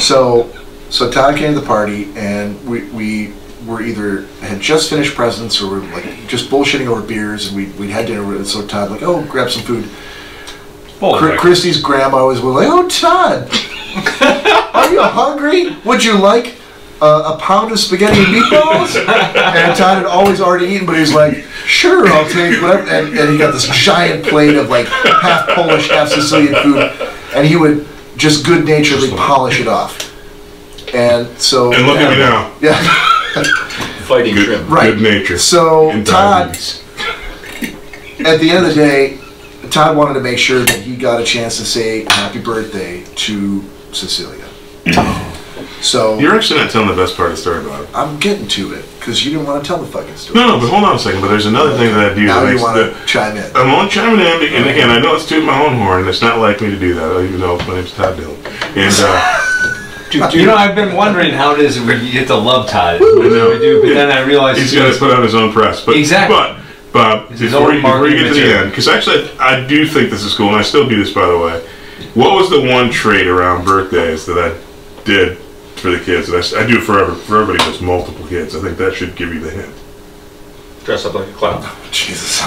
So, so Todd came to the party, and we, we were either had just finished presents or we were like just bullshitting over beers, and we we had dinner. with So Todd like, oh, grab some food. Full of Chr- it. Christy's grandma was like, oh, Todd, are you hungry? Would you like? Uh, a pound of spaghetti and meatballs, and Todd had always already eaten, but he was like, "Sure, I'll take whatever." And, and he got this giant plate of like half Polish, half Sicilian food, and he would just good naturedly polish it off. And so, And look at me now. yeah, Fighting Good, shrimp. Right. good nature. so And Todd, at the end of the day, Todd wanted to make sure that he got a chance to say happy birthday to Cecilia. So You're actually not telling the best part of the story, Bob. I'm getting to it because you didn't want to tell the fucking story. No, no, but hold on a second. But there's another thing that I do. now that you makes want the, to chime in. I'm only chiming in, be- and again, I know it's tooting my own horn. It's not like me to do that, even though my name's Todd Dillon. And uh, You know, I've been wondering how it is that we get to love Todd. know. I do, but then I realized he's got to put out his own press. But, Exactly. But, Bob, It's his before you, before you get to the end, because actually I do think this is cool, and I still do this, by the way. What was the one trait around birthdays that I did for the kids? And I, s- I do it forever for everybody who has multiple kids. I think that should give you the hint. Dress up like a clown. Jesus.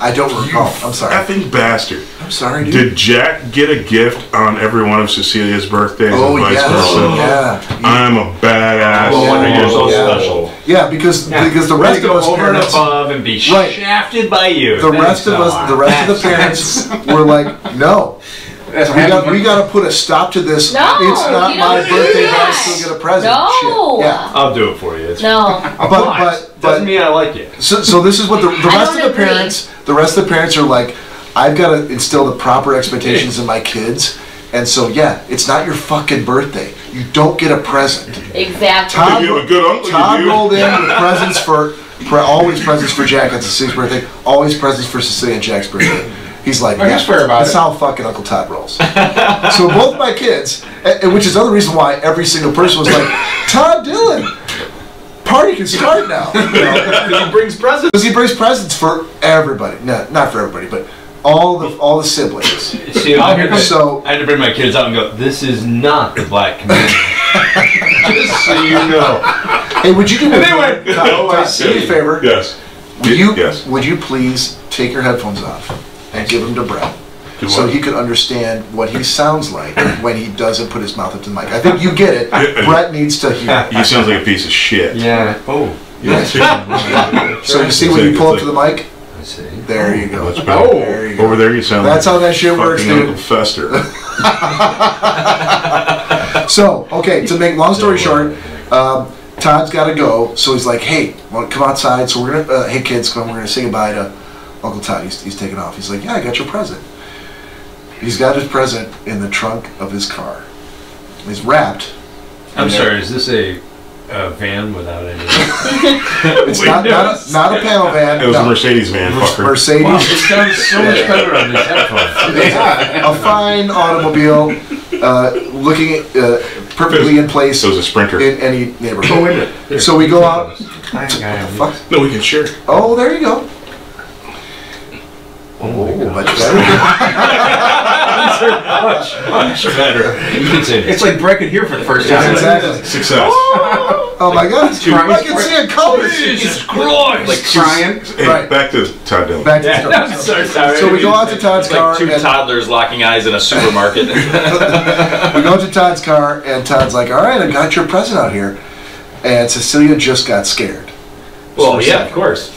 I don't recall. I'm sorry. Effing bastard. I'm sorry, dude. Did Jack get a gift on every one of Cecilia's birthdays oh and vice yes, versa? yeah, I'm a badass. No wonder you're so Yeah. special. yeah. Because because the rest of us over parents, and above and be Right. shafted by you. the Thanks, rest of us, Noah. the rest of the parents were like, no, That's what we got we got to put a stop to this. No, it's not you my don't birthday, but I still get a present. No. Shit. Yeah. I'll do it for you. It's No. But but but doesn't mean I like you. So, so this is what the, the rest of the agree. parents, the rest of the parents are like, I've got to instill the proper expectations in my kids, and so yeah, it's not your fucking birthday. You don't get a present. Exactly. Todd, You a good uncle, you Todd rolled in with presents for, pre- always presents for Jack on Cecilia's birthday, always presents for Cecilia and Jack's birthday. He's like, yeah, he's fair about that's it." how fucking Uncle Todd rolls. so both my kids, and, and which is another reason why every single person was like, Todd Dillon, party can start now. You know? he brings presents. Because he brings presents for everybody. No, not for everybody, but all the all the siblings. See, I had, to, So- I had to bring my kids out and go. This is not the black community. Just so you know. Hey, would you do me a they favor? went, Todd, "Oh, Todd, do me a favor? Yes. Would you Yes. would you please take your headphones off and give him to Brett? Do So what? he could understand what he sounds like when he doesn't put his mouth up to the mic. I think you get it. Brett needs to hear. He sounds like a piece of shit. Yeah. Oh, Yes. So you see when you pull up to the mic? I see. There you go. Much better. There you go. Over there, you sound That's like how that shit works, fucking Uncle dude. Fester. So, okay, to make long story short, um, Todd's got to go. So he's like, hey, want to come outside? So we're going to, uh, hey kids, come on, we're going to say goodbye to Uncle Todd. He's, he's taking off. He's like, yeah, I got your present. He's got his present in the trunk of his car. He's wrapped. I'm sorry. Is this a, a van without any? It's not, not, a, not a panel van. It was no. a Mercedes van, fucker. Mercedes. Wow, it sounds so much better on this headphone. a fine automobile, uh, looking at, uh, perfectly in place So it was a Sprinter. in any neighborhood. So we go out. Hi, guy. Fuck. No, we can share. Oh, there you go. Oh, much better. much, much better. You continue. It's like Brett could hear for the first time. exactly. Success. Oh my God! Crying. I can see it colors. Jesus Christ! Like crying. Hey, Right. back to Todd Dillon. Back to Yeah, the no, story. sorry, sorry. So we go out to Todd's It's car. like two and- toddlers locking eyes in a supermarket. We go to Todd's car, and Todd's like, "All right, I got your present out here." And Cecilia just got scared. well, yeah, of course.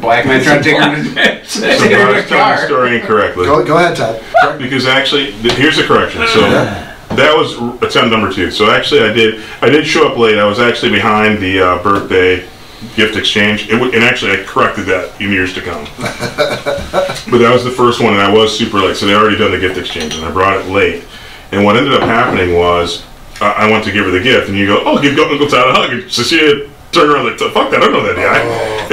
Black man trying to take her to So take I her was to the telling the car. story incorrectly. Go, go ahead, Todd. because actually th- here's the correction. So that was r- attempt number two. So actually i did i did show up late. I was actually behind the uh, birthday gift exchange. It w- and actually i corrected that in years to come. But that was the first one and i was super late. So they already done the gift exchange and i brought it late. And what ended up happening was i went to give her the gift and you go oh give uncle todd a hug. And cecilia turned around like fuck that i don't know that guy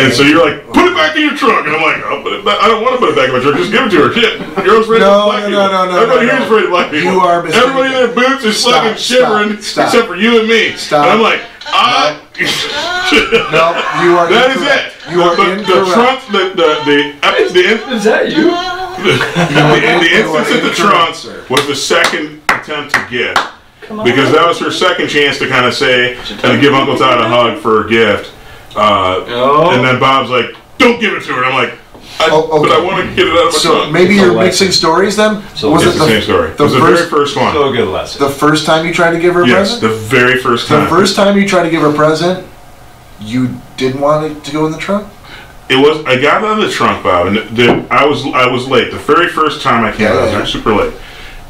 and so you're like put it back in your trunk and i'm like i'll put it back i don't want to put it back in my trunk just give it to her shit you're afraid No, of black no, people no, no, no, everybody no, here no. is afraid of black people You are mistaken. everybody in their boots is Stop, fucking shivering stop. except for you and me Stop. and i'm like ah No, you are. that is incorrect. it You are the, the incorrect. trunk the the the, the, the, Is that you? the, the, the instance at the incorrect, trunk was the second attempt to get because that was her second chance to kind of say and give Uncle Todd a hug for a gift. Uh, Oh. And then Bob's like, "Don't give it to her." And I'm like, I, Oh, "But okay. I want to get it out of my So trunk." maybe you're Alexa. mixing stories then. So was it's it the, same story. the it was the first- very first one. So good lesson. the first time you tried to give her a yes, present? the very first time. The time. first time you tried to give her a present, you didn't want it to go in the trunk. It was. I got out of the trunk, Bob, and the, I was I was late. The very first time I came Yeah, out, I was yeah, there super late,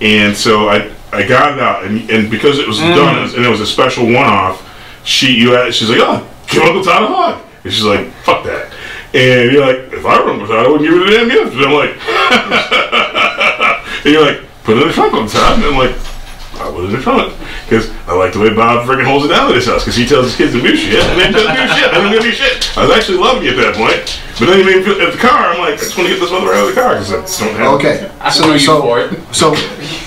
and so I I got it out, and, and because it was Mm. done and it was a special one-off, she you had, she's like, oh, give Uncle Todd a hug, and she's like, fuck that, and you're like, if I were Uncle Todd, I wouldn't give it a damn gift, and I'm like, and you're like, put it in the trunk, Uncle Todd, and I'm like. I put it in the trunk because I like the way Bob freaking holds it down at his house because he tells his kids to do shit and then doesn't do shit. I don't do shit. I was actually loving you at that point, but then he made me feel at the car. I'm like, I just want to get this mother out of the car because I just don't have. Okay. I So so for it. so,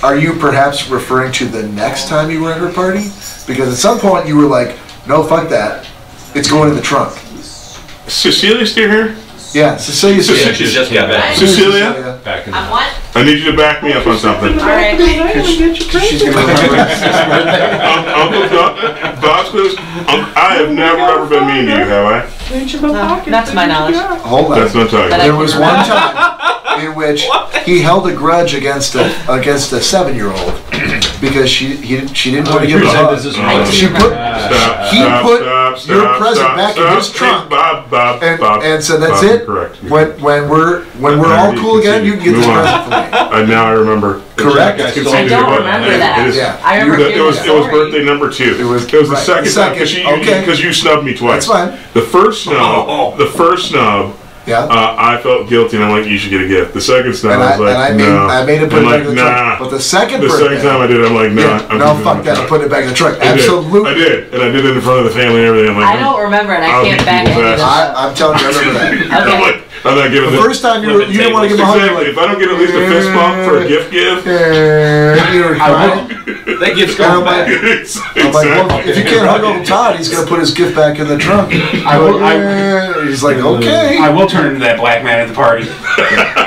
are you perhaps referring to the next time you were at her party? Because at some point you were like, no, fuck that. It's going in the trunk. Cecilia still here? Yeah, Cecilia's Cecilia- Yeah, she just got back. Cecilia, Back in the I'm what? I need you to back me up on something. All right. She's gonna remember. Uncle Bob, Bob's quiz. Um, I have never ever been mean to you, have I? No, not to my knowledge. Hold on. That's not talking. But I- There was one time in which he held a grudge against a against a seven year old because she he, she didn't want to give him a Pretend hug. this is I real. She put Stop, He stop, put stop, your stop, present stop, back in stop. his trunk. Hey, Bob, Bob, and, Bob. and so that's Bob, it. Correct. When when we're when we're all cool again, you can get this Move on. present from me. Uh, now I remember. Correct. I still I don't It remember is- that. it is- Yeah. I remember It was, it was birthday number two. It was- it was the second, second, because you, okay. because you snubbed me twice. That's fine. The first snub, the first snub, Yeah. uh, I felt guilty and I'm like, you should get a gift. The second time, and I I, was like, and I made no. I made him put I'm it back in the nah. trunk. But the second the birthday, second time I did I'm like, no. yeah, I'm no, keeping fuck that. the I'm putting it back in the truck. I did. Absolutely. I did, and I did it in front of the family and everything. I'm like, I don't remember and I I'll can't back people's any of this ass. up. I, I'm telling you, I remember that. I'm Okay. Like, I'm not giving The first time you were, you didn't want to give him a hug. Exactly. If I don't get at least a fist bump for a gift give, like, "Eh," you. That gift's And I'm going like, back. I'm like, well, if you can't hug Uncle Todd, he's gonna put his gift back in the trunk. I will- I- he's like, okay. I will turn into that black man at the party.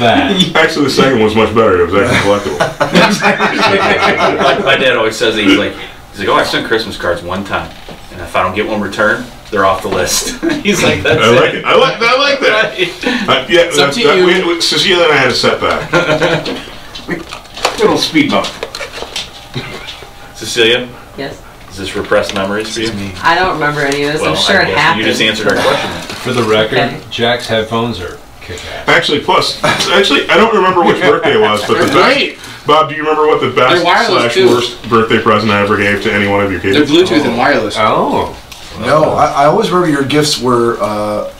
That. Actually, the second one's much better. It was actually collectible. My, my dad always says he's like, he's like, oh, I've sent Christmas cards one time, and if I don't get one returned, they're off the list. he's like, that's I like it. I like. I like that. Uh, yeah, It's up that, to that, you. we, we, Cecilia and I had a setback. Little speed bump. Cecilia, Yes. is this repressed memories for you? I don't remember any of this. Well, I'm sure I it guess happened. You just answered our question. For the record, Okay. Jack's headphones are kick ass. Actually, plus, actually, I don't remember which birthday it was, but the They're best. Bob, do you remember what the best They're wireless, slash too. worst birthday present I ever gave to any one of your kids? They're Bluetooth and wireless. Oh. No, I, I always remember your gifts were uh,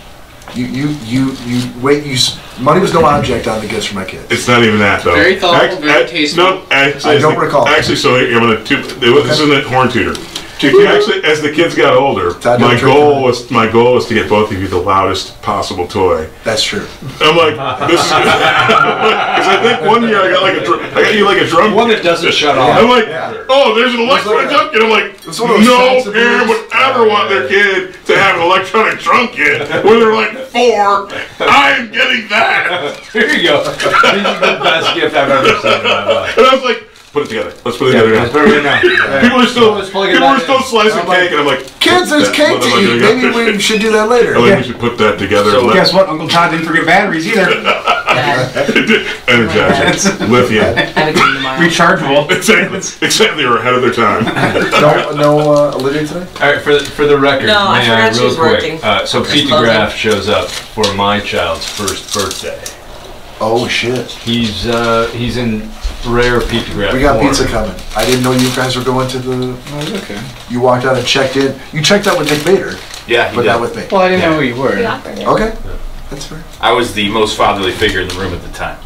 you you you you wait you money was no object on the gifts for my kids. It's not even that though. Very thoughtful, very tasteful. No, actually, I don't the- recall. Actually, so I'm gonna. Two, this isn't a horn tutor. To actually, as the kids got older, Todd, my don't drink goal was my goal was to get both of you the loudest possible toy. That's true. I'm like, this is because I think one year I got like a dr- I got you like a drum. One that doesn't shut off. I'm like, Yeah. oh, there's an like electronic a- drum kit. I'm like, It's one of those no fancy parent would ever want their kid to have an electronic drum kit when they're like four. I am getting that. Here you go. This is the best gift I've ever seen in my life. And I was like, put it together. Let's put it together. Let's now. put it now. People are still Let's plug it people are still slicing like, cake, and I'm like, Kids, there's cake to am eat. Maybe we should do that later. I'm like, we should put that together. So guess what? Uncle Todd didn't forget batteries either. Energizer, lithium. Have a game tomorrow. Rechargeable. Exactly. Exactly. They were ahead of their time. No, no uh, Olivia today? All right, for the, for the record, No, I may forgot she real was quick. working. Uh, so Pete. DeGraff shows up for my child's first birthday. Oh shit. He's uh, he's in rare pizza DeGraff. We got form. pizza coming. I didn't know you guys were going to the. Oh, okay. You walked out and checked in. You checked out with Nick Bader, Yeah, he but did. not with me. Well, I didn't know who you were. Okay, that's fair. I was the most fatherly figure in the room at the time.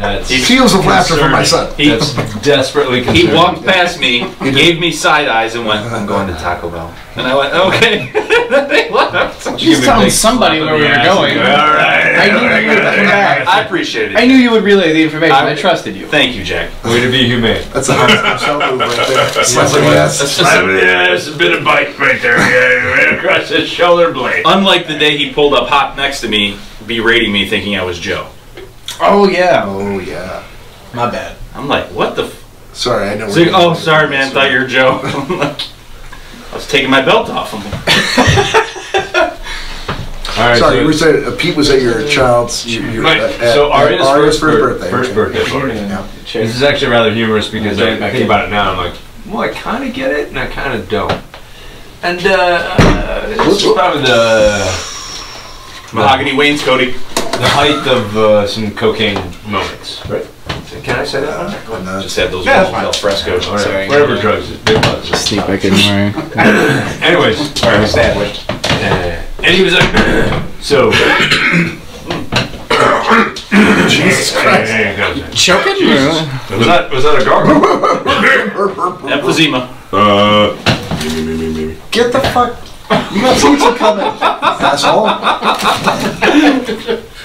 That's, Peals of laughter from my son. He, that's desperately he concerning. walked past me, he gave me side eyes, and went, "I'm going to Taco Bell." And I went, "Okay." They left. Give Just telling somebody where we the were ass going. All right. I knew you would come back. I appreciated I knew you would relay the information. I- I trusted you. Thank you, Jack. Way to be humane. That's a Hans Marcel move right there. Slap on the ass. yeah, there's a bit of bite right there. Yeah, right across his shoulder blade. Unlike the day he pulled up hot next to me, berating me, thinking I was Joe. Oh yeah. Oh yeah. My bad. I'm like, "What the?" F-? Sorry, I know. He's we're like, "Oh, sorry, man. Thought you were Joe." I'm like, I was taking my belt off. I'm like, All right, Sorry, so, you were saying uh, Pete was at your child's. Your, your, Right, uh, so at- Arya's at Arya's first, bir- birthday. first birthday party. Yeah. This is actually rather humorous because I'll I, join I back think in. about it now. I'm like, well, I kind of get it, and I kind of don't. And uh, uh, this is probably the mahogany wainscoting. The height of uh, some cocaine moments. Right? Can I say that? one? When, uh, Just had those Yeah, yeah, al fresco. All right, Sorry. Whatever drugs it it was. Sleep I can wear. Anyways, Already established. uh, and he was like, so. Jesus Christ. Hey, hey, hey, Choking? Was that was that a gargle? Emphysema. Uh. Get the fuck. You got pizza coming, asshole.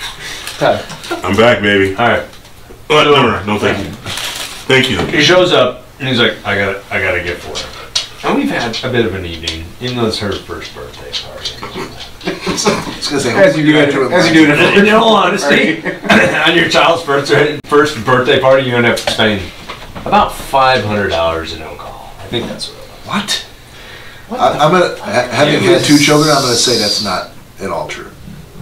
I'm back, baby. All right. Uh, no, no, thank you. Thank you. He shows up and he's like, I got I got a gift for her. And we've had a bit of an evening, even though it's her first birthday party. It's gonna say, As you do gotta it, it as you do it. In all honesty, on your child's birthday first birthday party, you end up spending about five hundred dollars in alcohol. I think that's what. What? I, I'm gonna, having had two children, I'm gonna say that's not at all true.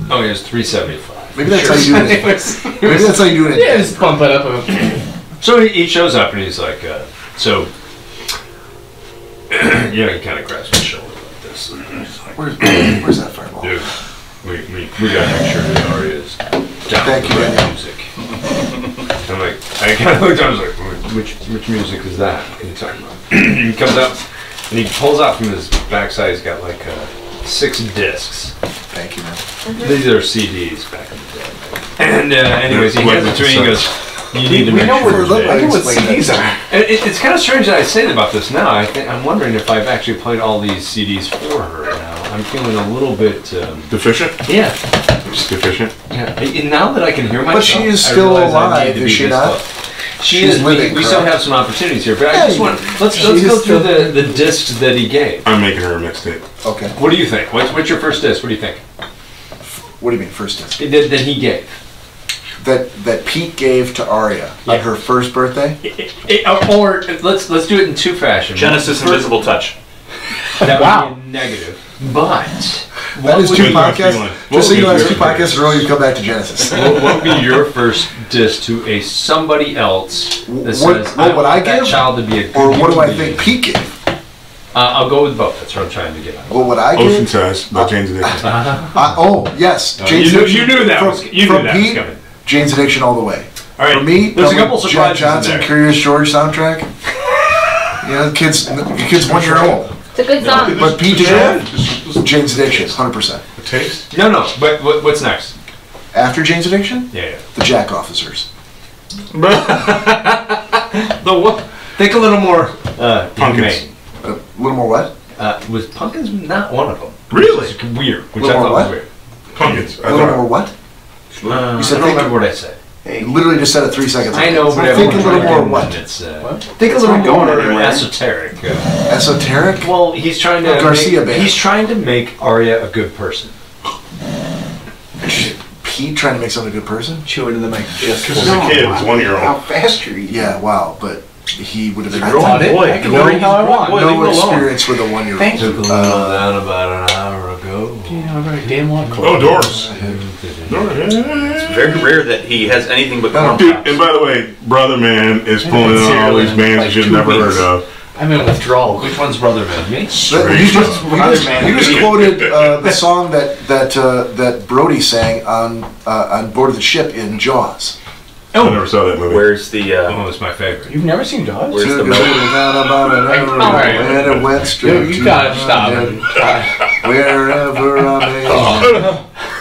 Oh, it was three seventy five. Maybe that's how you do it. It was. Maybe that's how you do it. Yeah, just bump it up. A, So he, he shows up and he's like, uh, so. yeah, he kind of grabs my shoulder like this. And he's like, Where's, where's that fireball? Dude, we, we, we gotta make sure that Arya's down Thank with the you, right music. I'm like, I kind of looked at him, I was like, which, which music is that? What are you talking about? he comes up and he pulls out from his backside, he's got like uh, six discs. Thank you, man. These are CDs back in the day. And uh, anyways, he hands it to me and he goes, you need to We make know sure where- that- I know what CDs are. And it, it's kind of strange that I say about this now. I think I'm wondering if I've actually played all these CDs for her now. I'm feeling a little bit, um, Deficient? yeah, Just deficient? yeah. And now that I can hear myself, But she is I still realize I alive, need to is be she this not? close. She She's is. We, living, we still correct? have some opportunities here, but I just want let's let's is go through the the discs that he gave. I'm making her a mixtape. Okay. What do you think? What's what's your first disc? What do you think? What do you mean, first disc? That, that he gave. That that Pete gave to Arya Yeah. on her first birthday? It- or, uh, or let's let's do it in two fashions. Genesis First- Invisible Touch. That Wow. would be a negative. But That is two would- podcasts. Just so you know, what that's would two you- podcasts in a row. You come back to Genesis. what, what would be your first disc to a somebody else that What- says what I would I want that give? child to be a Or what do I think being? Pete gave? Uh, I'll go with both. That's what I'm trying to get at. What would I Ocean give? Size by Jane's Addiction. Uh, oh yes, you knew- Addiction you knew that from, was- you knew from that was Pete, coming. Jane's Addiction all the way. All right. For me, there's a couple Jack surprises Johnson, in there. Curious George soundtrack. You know, kids, kids one year old. It's a good song. But PJ, Yeah. Jane's Addiction, hundred percent. A taste? No, no. But what, what's next? After Jane's Addiction, Yeah, yeah. the Jack Officers. The what? Think a little more Uh, Pumpkins. Maine. A little more what? Uh, was Pumpkins not one of them? Really? It's weird. Which Little I more thought what? was weird. Pumpkins. I A little more what? Uh, You said I don't think- remember what I said. You literally just said it three seconds ago. I know, but think a little more what? It's, uh, What? Think a little not going more anywhere. esoteric. Uh, Esoteric? well, he's trying to Garcia make, band. he's trying to make Arya a good person. Pete trying to make someone a good person? Chewing in the mic just Because as a kid, it's one year How fast you're eating. Yeah, wow, but he would have been taught it. boy. I can No, drink how I want. boy, no him alone. experience with a one year Thank old. you. down about an hour ago. Yeah, right. Damn one. Oh, Doris. It's very rare that he has anything but corn Dude, pops. and by the way, Brother Man is pulling in all these bands that you've never heard of. I'm in withdrawal. Which one's brother man? Me? But he just, he just, he just quoted uh, the song that that uh, that Brody sang on uh, on board of the ship in Jaws. I never saw that movie. Where's the, uh, Oh, it's my favorite. You've never seen Jaws? Where's the Took a milk? little down about an hour Alright. and it went straight Dude, you to gotta stop it. Wherever I may.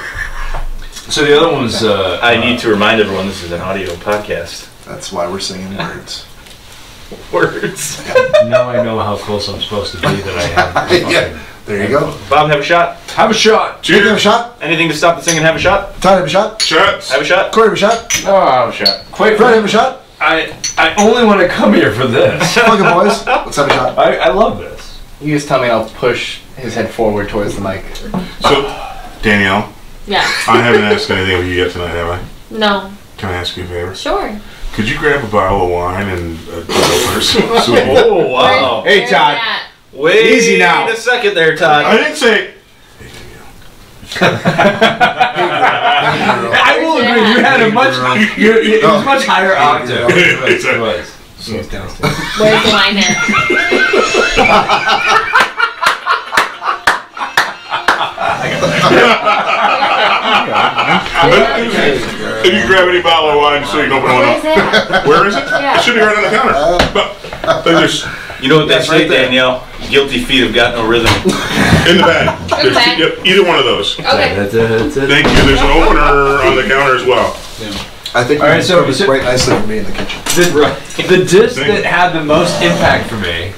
So the other one's. Uh, I need to remind everyone this is an audio podcast. That's why we're singing words. Words. now I know how close I'm supposed to be that I have. yeah, there you go. Bob, have a shot. Have a shot. Jake, have a shot. Anything to stop the singing? Have a shot. Todd, have a shot. Shots. Have a shot. Cory, have a shot. Oh, shot. Quite Fred, have a shot. I I only want to come here for this. Fuck it, boys. Let's have a shot. I, I love this. You just tell me I'll push his head forward towards the mic. So, Danielle, Yeah. I haven't asked anything of you yet tonight, have I? No. Can I ask you a favor? Sure. Could you grab a bottle of wine and uh, opener so, so Oh, wow. Hey, Where's Todd. Wait Easy now. a second there, Todd. I didn't say. I will agree. You had a much you, you, it was much higher octave. It's It a- was. She's downstairs. Where's the wine at? If you grab any bottle of wine so you can open one Where's up. Where is it? Yeah. It should be right on the counter. Oh. But there's You know what they That's say, right there. Danielle? Guilty feet have got no rhythm. in the bag. There's Okay. two- yep, either one of those. Okay. Thank you. There's an opener on the counter as well. I think All right, you so- covered so- quite nicely for me in the kitchen. The, the disc that had the most impact for me,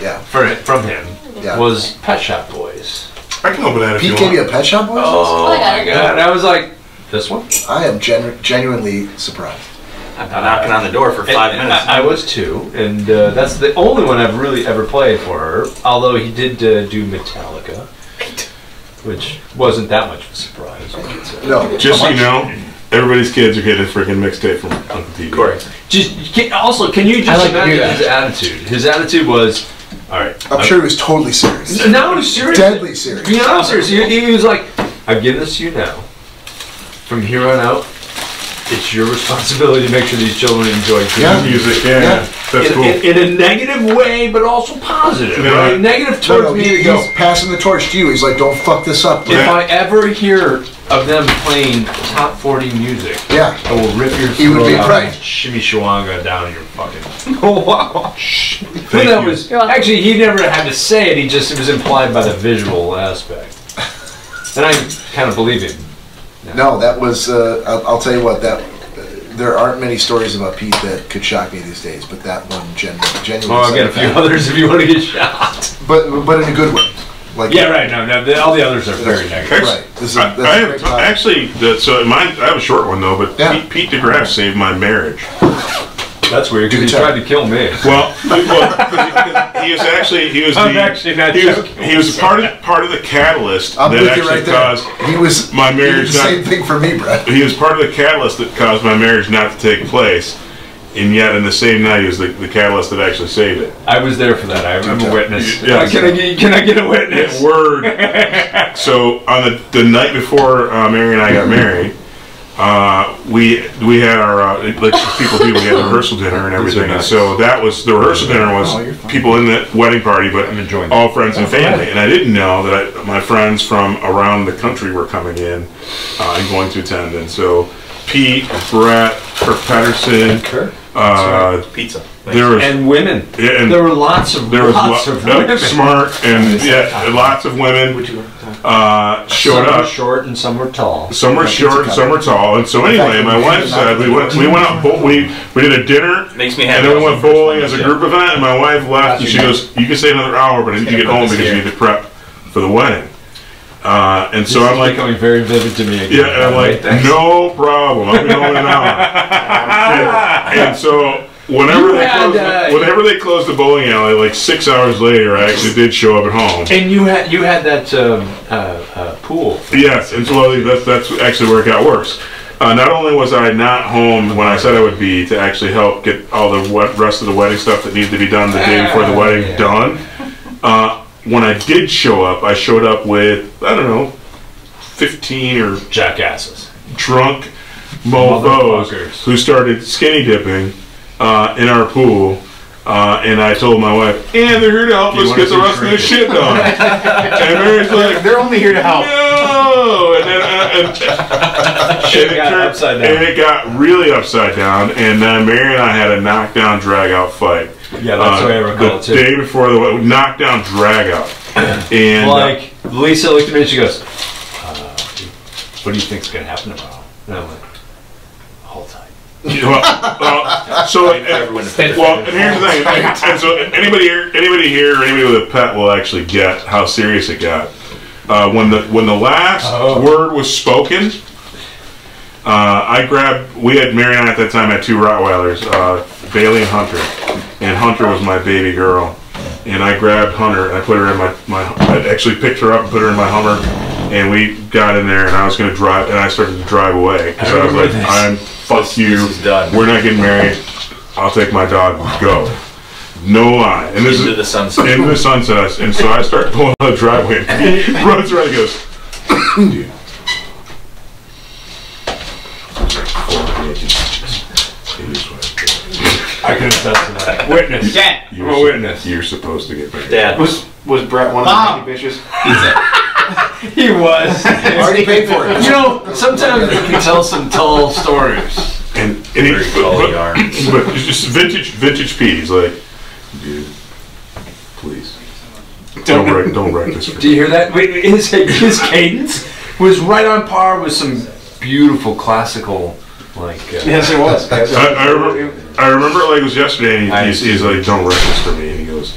Yeah, for from him, yeah. was Pet Shop Boys. I can open that if Pete you gave want. you a Pet Shop Boys? Oh I got my it. god! I was like, this one. I am genu- genuinely surprised. I'm knocking on the door for five And minutes. I, I was too, and uh, that's the only one I've really ever played for her. Although he did uh, do Metallica, which wasn't that much of a surprise. I would. No, Just so you know, everybody's kids are getting a freaking mixtape from Uncle TV. Cory. Just can, also, can you I just like to hear imagine that. his attitude? His attitude was, all right. I'm sure he was totally serious. No, he's serious. Deadly serious. Yeah, I'm serious. He, he was like, I've given this to you now. From here on out, it's your responsibility to make sure these children enjoy good Yeah. Music, yeah, Yeah. that's in, cool. in, in a negative way, but also positive. Yeah. Right? Negative No, towards no, me he- to go. he's passing the torch to you. He's like, don't fuck this up. If I ever hear of them playing top 40 music, Yeah. I will rip your He would throat be out right. and shimmy shawanga down your fucking. Oh, wow. Thank that you. was You're welcome. actually he never had to say it. He just it was implied by the visual aspect, and I kind of believe him. No, that was. Uh, I'll, I'll tell you what. That uh, there aren't many stories about Pete that could shock me these days, but that one gen- genuinely. Oh, I've got a few back. others if you want to get shot. but but in a good way. Like Yeah, right. No, no, the, all the others are very negative. Right. This is I, that's have, actually, that, so mine, I have a short one though, but Yeah. Pete, Pete DeGraff saved my marriage. That's weird because he tried to kill me. Well, well 'cause he was actually he was I'm the actually not he was, he was part of part of the catalyst I'm that actually right caused He was my he did marriage the not- same thing for me, Brett. he was part of the catalyst that caused my marriage not to take place. And yet, in the same night, he was the, the catalyst that actually saved it. I was there for that. I, I'm a tell. witness. Yes. Can I get Can I get a witness? Word. so on the the night before uh, Mary and I got married, uh, we we had our uh, like people do. We had a rehearsal dinner and everything. Nice. so that was the rehearsal dinner was Oh, people in the wedding party, but I'm enjoying all friends and family. And I didn't know that I, my friends from around the country were coming in uh, and going to attend. And so Pete, Brett, Kirk Pedersen, Sure. uh, Pizza. There was And women. yeah, and There were lots of there was lots lo- of yep, women. smart and yeah, lots of women. Would you uh, showed some up. were short and some were tall. Some were short, and some were tall, and so anyway, my wife said we went we went out bo- we we did a dinner, Makes me and then we went bowling as a group event, and my wife left, and she goes, "You can stay another hour, but I need to get home because you need to prep for the wedding." Uh, and so This I'm is like, becoming very vivid to me again. yeah, and I'm like, Thanks. no problem. I'll be home in an hour. and, and so whenever they had, closed, uh, whenever they closed the bowling alley, like six hours later, I actually did show up at home. And you had you had that um, uh, uh, pool. Yes, and slowly that's that's actually where it got worse. Uh, not only was I not home when I said I would be to actually help get all the wet, rest of the wedding stuff that needed to be done the day before the wedding done. Uh, when I did show up, I showed up with I don't know, fifteen or Jackasses. drunk mofos who started skinny dipping uh, in our pool. Uh, and I told my wife, and they're here to help Do us get the rest of this shit done. and Mary's like, They're only here to help. no! And then uh, and, and it got turned- upside down. And it got really upside down. And then Mary and I had a knockdown, drag out fight. Yeah, that's the way I recall the it too. day before the knockdown, drag out. And uh, like Lisa looked at me and she goes, uh, "What do you think's gonna happen tomorrow?" And I'm like, "Hold tight." well, well, so and, Everyone well, and here's the thing. And, and so anybody here, anybody here, or anybody with a pet will actually get how serious it got. Uh, when the when the last Oh. word was spoken, uh, I grabbed. We had Mary and I at that time had two Rottweilers, uh, Bailey and Hunter, and Hunter was my baby girl. And I grabbed Hunter and I put her in my, my I actually picked her up and put her in my Hummer, and we got in there and I was gonna drive and I started to drive away because I, was like, this. I'm fuck you. this is done. We're not getting married. I'll take my dog. Go. No lie. And this Into is the sunset. into the sunset. And so I start pulling out the driveway. And he runs around and goes, dude. I can attest to that. Witness. Dad. You're, I'm a witness. You're supposed to get married. Dad. Was was Brett one of Mom. the bitches? He was. Already paid for it. You know, sometimes you can tell some tall stories. And, and he, Very but, tall but, yarns. but it's just vintage, vintage Pete. He's like, dude, please. Don't wreck, don't wreck this for Do you hear that? Wait, His, his cadence was right on par with some beautiful classical, like. Uh, Yes, it was. Yes, I. I, remember, I remember it like it was yesterday, and he, he's, he's like, "Don't wreck this for me," and he goes,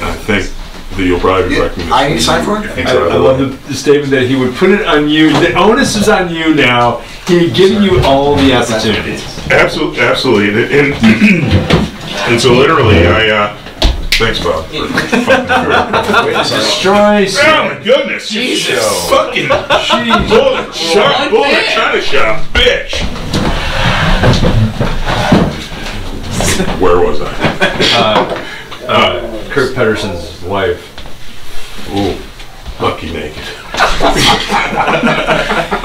"I think that you'll probably be wrecking this." I for need to sign for it? think I. I love the, the statement that he would put it on you. The onus is on you now. He giving you all the opportunities. Absolutely, absolutely, and and, and so literally, I. Uh, thanks, Bob. Destroy. oh my goodness! Jesus, fucking bullet shot, bullet China shop, bitch. Where was I? Uh, Kurt Pedersen's wife. Ooh, lucky naked.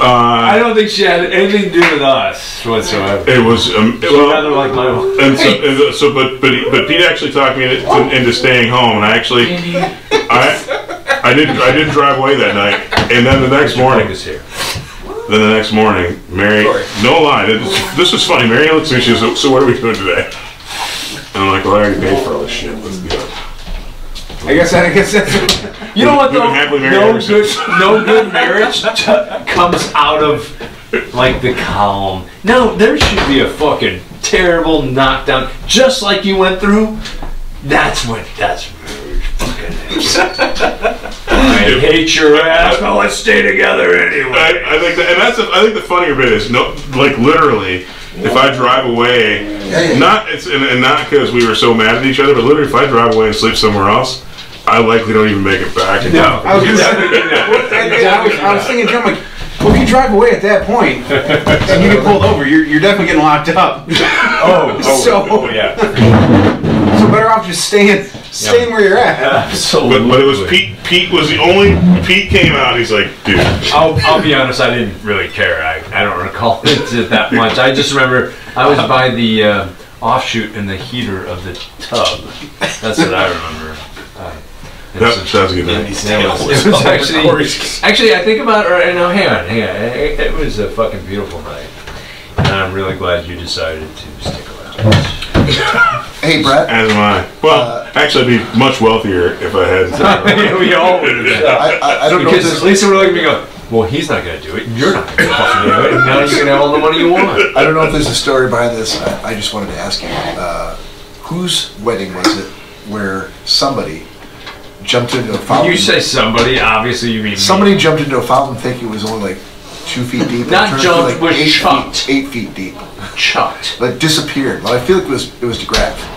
I don't think she had anything to do with us whatsoever. It was um, She'd well, rather like my. wife. And so, and so but but he- but Pete actually talked me into, into staying home, and I actually, I, I didn't I didn't drive away that night, and then the next morning, is here. Then the next morning, Mary, no lie, this, this was funny. Mary looks at me, she goes, "So what are we doing today?" And I'm like, "Well, I already paid for all this shit. Let's do it." I guess I guess that's. You know what though? been happily married No good, no good marriage comes out of like the calm. No, there should be a fucking terrible knockdown, just like you went through. That's what. That's is. I hate your ass, but let's stay together anyway. I, I think that, and that's the, I think the funnier bit is no, like literally, if I drive away, yeah. not it's and, and not because we were so mad at each other, but literally if I drive away and sleep somewhere else, I likely don't even make it back. in time. I was, gonna I, I was, thinking, Jim, like, well, if you drive away at that point and you get pulled over, you're, you're definitely getting locked up. Oh, oh So- oh, yeah, So better off just staying, staying where you're at. absolutely. But, but it was Pete. Pete was the only. Pete came out. He's like, dude. I'll, I'll be honest, I didn't really care. I, I don't recall it that much. I just remember I was by the uh, offshoot in the heater of the tub. That's what I remember. Uh, That, so- that's a good it was, it was actually, actually, I think about it right now. Hang on, hang on. It, it was a fucking beautiful night. And I'm really glad you decided to stick around. Hey, Brett. As am I. Well, actually, I'd be much wealthier if I had. we all would have been. I, I, I don't know if Because this, at least we're looking at me going, well, he's not going to do it. You're not going to fucking do it. And now you can have all the money you want. I don't know if there's a story behind this. I, I just wanted to ask you, uh, whose wedding was it where somebody jumped into a When fountain? you say somebody, obviously you mean me. somebody jumped into a fountain thinking it was only like two feet deep. and Not jumped, out to was eight chucked. Feet, eight feet deep. chucked. Like disappeared. But I feel like it was it was DeGraff.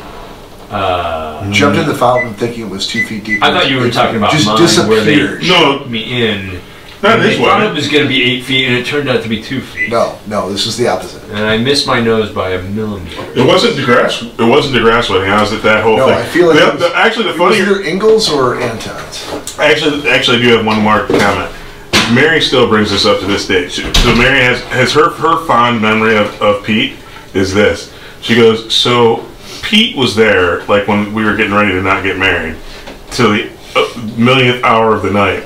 Uh, Jumped in the fountain thinking it was two feet deep. I thought you were talking about just mine disappeared. where they No. me in. That and is thought what. it was going to be eight feet, and it turned out to be two feet. No, no, this was the opposite. And I missed my nose by a millimeter. It wasn't DeGraff's. It wasn't DeGraff's wedding. I was at that whole No, thing. I feel like The- it was- the- actually, the It was funny. either Ingle's or Anton's. Actually, actually, I do have one more comment. Mary still brings this up to this day. She- So Mary has has her her fond memory of, of Pete is this. She goes, so Pete was there like when we were getting ready to not get married, till the uh, millionth hour of the night.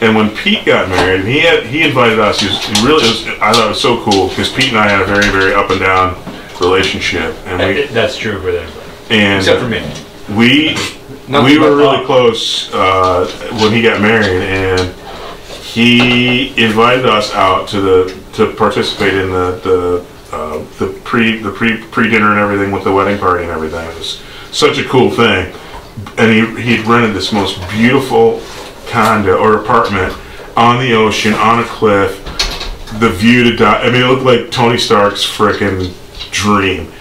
And when Pete got married, he had he invited us. He, was, he really was, I thought it was so cool because Pete and I had a very very up and down relationship, and we That's true for them. and Except for me. we Nothing we were really love. close uh, when he got married, and he invited us out to the to participate in the the uh, the pre the pre pre dinner and everything with the wedding party and everything. It was such a cool thing, and he he'd rented this most beautiful condo or apartment on the ocean on a cliff. The view to die. I mean, it looked like Tony Stark's frickin' dream.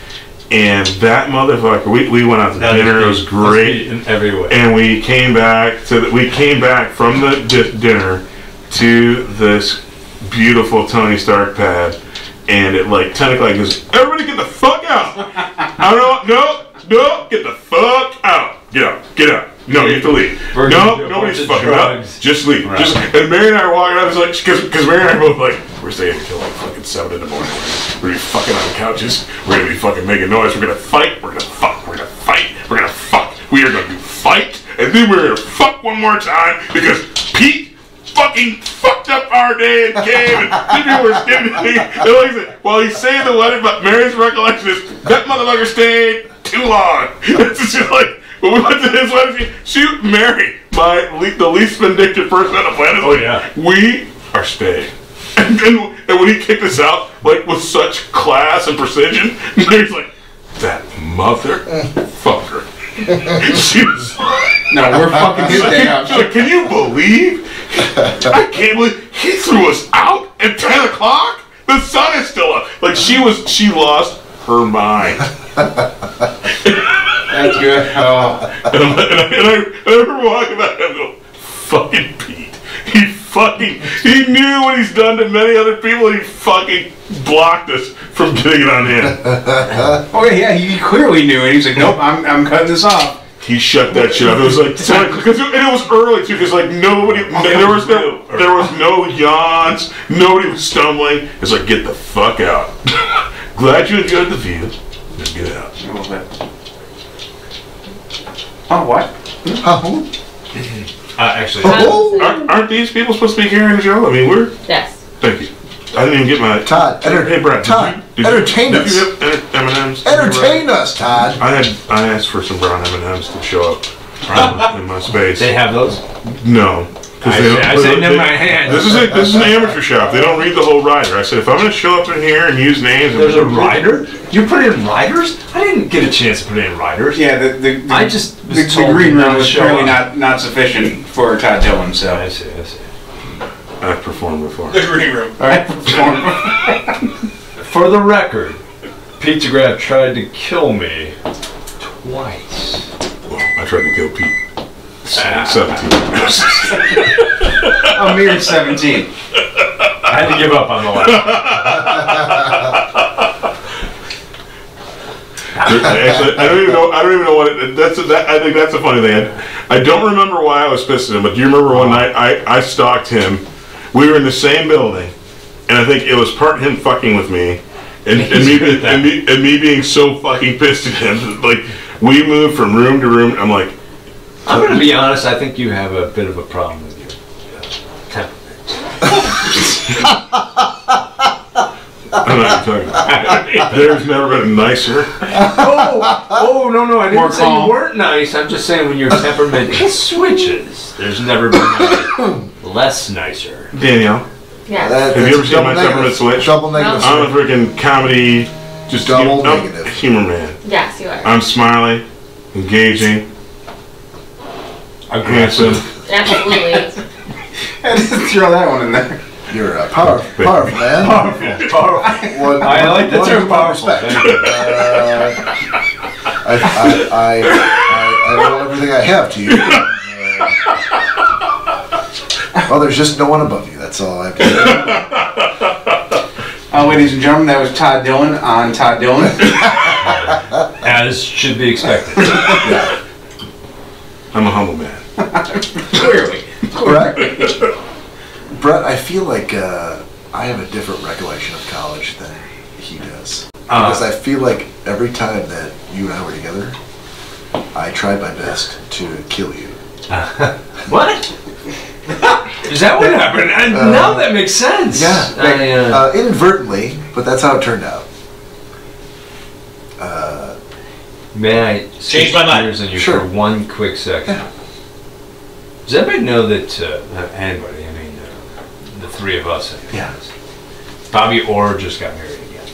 And that motherfucker, we, we went out to That dinner. It was great in every way. and we came back to the, we came back from the di- dinner to this beautiful Tony Stark pad, and at like ten o'clock, he goes, "Everybody, get the fuck out! I don't know, no no get the fuck out! Get out! Get out! No, you have to leave. We're no, do nobody's fucking drugs." Just leave. Just and Mary and I are walking out. It's like because because Mary and I are both like we're staying until like fucking seven in the morning. We're gonna be fucking on the couches. We're gonna be fucking making noise. We're gonna fight. We're gonna fuck. We're gonna fight. We're gonna fuck. We are gonna fight, and then we're gonna fuck one more time because Pete fucking fucked up our day and came and people were giving me. And like I said, while he's saying the wedding, but Mary's recollection is that motherfucker stayed too long. It's just like when we went to his wedding, shoot Mary, my le- the least vindictive person on the planet. Oh, like, yeah. we are staying. And, then and when he kicked us out, like with such class and precision, Mary's like, that motherfucker. she was No, we're fucking his day up. Like, can you believe? I can't believe he threw us out at 10 o'clock? The sun is still up. Like, she was, she lost her mind. That's good. Oh, And, I'm, and, I, and, I, and I remember walking back and I go, fucking Pete. He fucking, he knew what he's done to many other people he fucking blocked us from getting it on him. oh yeah, he clearly knew it. He's like, nope, I'm, I'm cutting this off. He shut that shit up. It was like, because it, and it was early too, because like nobody, there was no, there was no yawns, nobody was stumbling. It's like, get the fuck out. Glad you enjoyed the view. Just get out. A little bit. Oh, what? Huh? Uh, actually, Oh, Aren't, aren't these people supposed to be here in the show? I mean, we're. Yes. Thank you. I didn't even get my. Todd, enter- hey, Brett. did Todd, you- did entertain us. Did you have enter- M&Ms? entertain us, Todd. I had I asked for some brown M&Ms to show up um, in my space. they have those. No. 'cause I they say- don't- I they say don't- never mind, hand. This is a, this is an amateur shop. They don't read the whole rider. I said if I'm going to show up in here and use names, and There's a rider. You put in riders? I didn't get a chance to put in riders. Yeah, the the, the I just was the, the green room was show apparently not not sufficient for Todd Dillon. So I see. I see. I've performed before. The green room. all right, perform. For the record, Pizza Grab tried to kill me twice. Well, I tried to kill Pete. Ah. Seventeen. a mere seventeen. I had to give up on the last. Actually, I don't even know. I don't even know what it. That's that. I think that's a funny thing. I, I don't remember why I was pissed at him, but do you remember one night I I stalked him? We were in the same building, and I think it was part him fucking with me, and, and me good at that. and me and me being so fucking pissed at him. Like we moved from room to room. I'm like, I'm going to be honest. I think you have a bit of a problem with your uh, temperament. I don't know you're talking about. There's never been a nicer. oh, oh no, no, I didn't More say calm. you weren't nice. I'm just saying when your temperament switches, there's never been less nicer. Danielle, Yes. That- Have you ever seen my negative. temperament switch? Double negative. I'm a freaking comedy, just Double I'm negative. humor man. yes, you are. I'm smiling, engaging, Aggressive. handsome. Absolutely. And just throw that one in there. You're a powerful, powerful man. Powerful. One- I like the term who I powerful. respect. Thank you. Uh, I, I, I, I, I owe everything I have to you. Uh, well, there's just no one above you. That's all I have to say. Uh, ladies and gentlemen, that was Todd Dillon on Todd Dillon. As should be expected. I'm a humble man. Clearly. Brett, Brett, I feel like uh, I have a different recollection of college than he does. Because I feel like every time that you and I were together, I tried my best to kill you. what? Is that what happened? And Uh, now that makes sense. Yeah, I, uh, uh, inadvertently, but that's how it turned out. Uh, May I switch my mind. gears on you Sure. for one quick second? Yeah. Does anybody know that, uh, anybody, I mean, uh, the three of us, I Yeah. guess, Bobby Orr just got married again.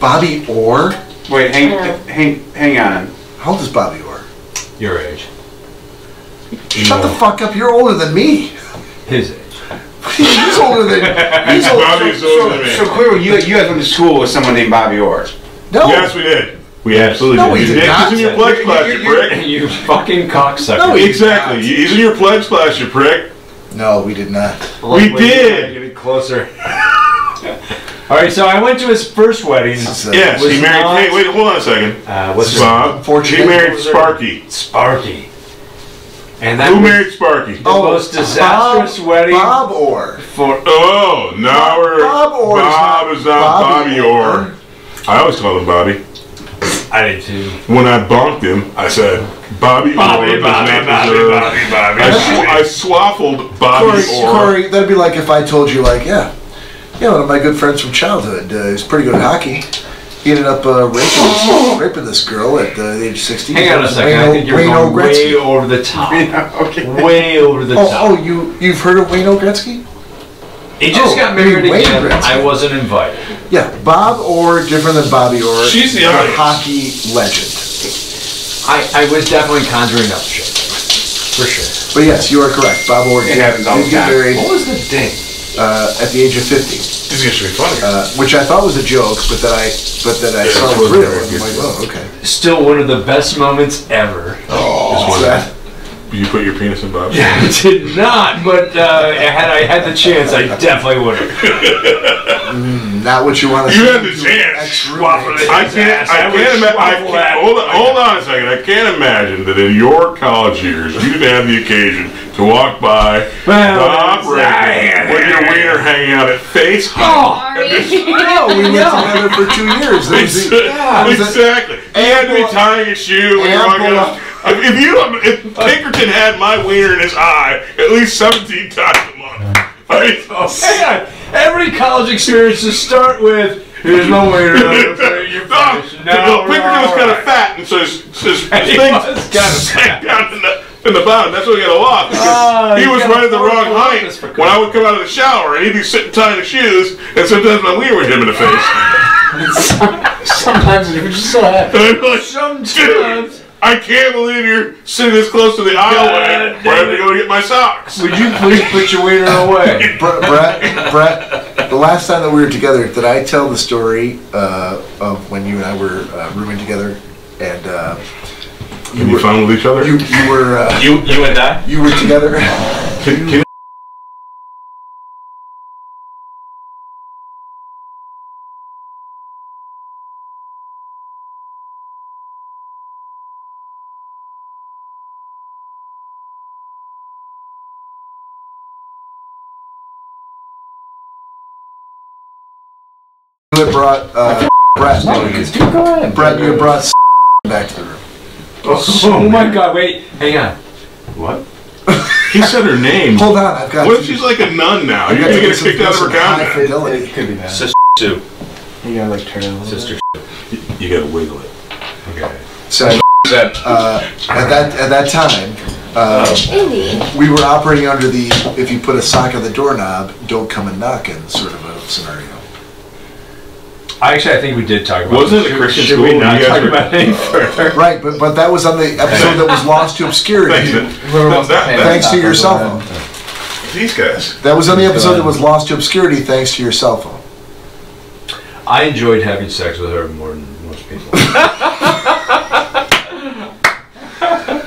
Bobby Orr? Wait, hang, Yeah. hang, hang on. How old is Bobby Orr? Your age. Shut the fuck up, you're older than me. His age. He's older than. He's older. Bobby's older than me. So clearly, you, you guys went to school with someone named Bobby Orr. No. Yes, we did. We absolutely No, did. we did He's not. in your pledge You're- class, you're- you prick. you fucking cocksucker. No, we- Exactly. He's in your pledge class, you prick. No, we did not. We did. Getting closer. All right, so I went to his first wedding. This Yes, he married. not- Hey, wait, hold on a second. Uh, what's Bob. Unfortunate. He married Sparky. Sparky. And that Who was married Sparky? the most disastrous Bob, wedding Bob Orr. for. Oh, now we're Bob Orr is Bob not is not Bobby Bobby Orr. Orr. I always called him Bobby. I did too. When I bonked him, I said Bobby, Orr Bobby, does Bobby, not Bobby, deserve. Bobby, Bobby. I, sw- I swaffled Bobby Cory, Orr. Cory, that'd be like if I told you, like, yeah, yeah, one of my good friends from childhood. Uh, he's pretty good at hockey. He ended up uh, raping, this, raping this girl at the age of 16. Hang on a second. I think you're Wayne going way Gretzky. over the top. okay. Way over the Oh, top. oh, you you've heard of Wayne Gretzky? he just oh, got married Wayne again. Gretzky. I wasn't invited. Yeah, Bob Orr, different than Bobby Orr. She's the a audience. hockey legend. I, I was definitely conjuring up shit. For sure. But yes, you are correct. Bob Orr It did, happens all did the get time. married What was the date? uh, at the age of 50. This is gonna be funny. uh, which I thought was a joke, but that I but that I saw was real. I'm like, oh, okay. Still one of the best moments ever. Oh, What's one. that? Did you put your penis in Bob's? I did not, but uh, had I had the chance, I definitely would have. Not what you want to You see. had the chance. Ex-roommate. I can't. I I would can't imagine. That. hold on. Hold on a second. I can't imagine that in your college years you didn't have the occasion to walk by Well, Bob that's- with your wiener hanging out at face height. Sorry. No, we were together for two years. There was a- Yeah, was a- exactly. He had to be tying his shoe when you're walking ample- out. If if you, if Pinkerton had my wiener in his eye at least 17 times a month, I mean, Hang on. Every college experience to start with. Here's my waiter. no, no, Pinkerton was kind of fat, and so his, his, his He thing was kinda sank down in the, in the bottom. That's why he got a loft. Because Ah, he was got right at the wrong horrible height when I would come out of the shower, and he'd be sitting tying his shoes, and sometimes my wiener would hit him in the face. Sometimes it was just so happy. And I'm Sometimes. Dude, I can't believe you're sitting this close to the aisleway where I have to go get my socks. Would you please put your wiener away? Brett, Brett, Brett, the last time that we were together, did I tell the story uh, of when you and I were uh, rooming together, and uh, Can you found with each other? you you were uh, You you and I? you were together? Can, can You had brought uh, Brett. Brett, you had brought back to the room. Oh my god, wait. Hang on. What? He said her name. Hold on, I've got. What if she's like a nun now? You're got gonna get some- kicked out of her convent. fidelity. It could be that. Sister Sue. You gotta like turn it on. Sister. You gotta wiggle it. Okay. So uh, at that at that time, uh, we were operating under the if you put a sock on the doorknob, don't come and knocking sort of a scenario. Actually, I think we did talk about. It. Wasn't this. it a Christian Should school we when not talk about it any further? Right, but but that was on the episode that was lost to obscurity. Thanks, man. Whoever wants to That- that- Thanks to your cell phone. These guys. That was on the episode that was lost to obscurity thanks to your cell phone. I enjoyed having sex with her more than most people.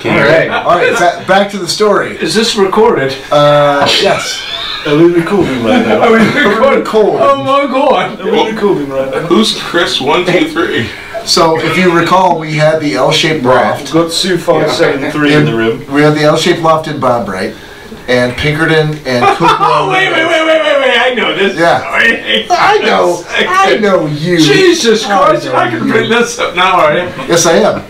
All right. All right, back to the story. Is this recorded? Uh, yes. Are we recording right now? Are we recording? Cold. Oh my god! Are we recording right now? Who's Chris? One, two, three. So if you recall, we had the L-shaped loft. We've got Sue five seven three in the room. We had the L-shaped loft in Bob Bombright, and Pinkerton and Cook. Oh wait, wait, wait, wait, wait, wait! I know this. Yeah. story. I know. I know you. Jesus Christ! know I can bring this up now, are you? Yes, I am.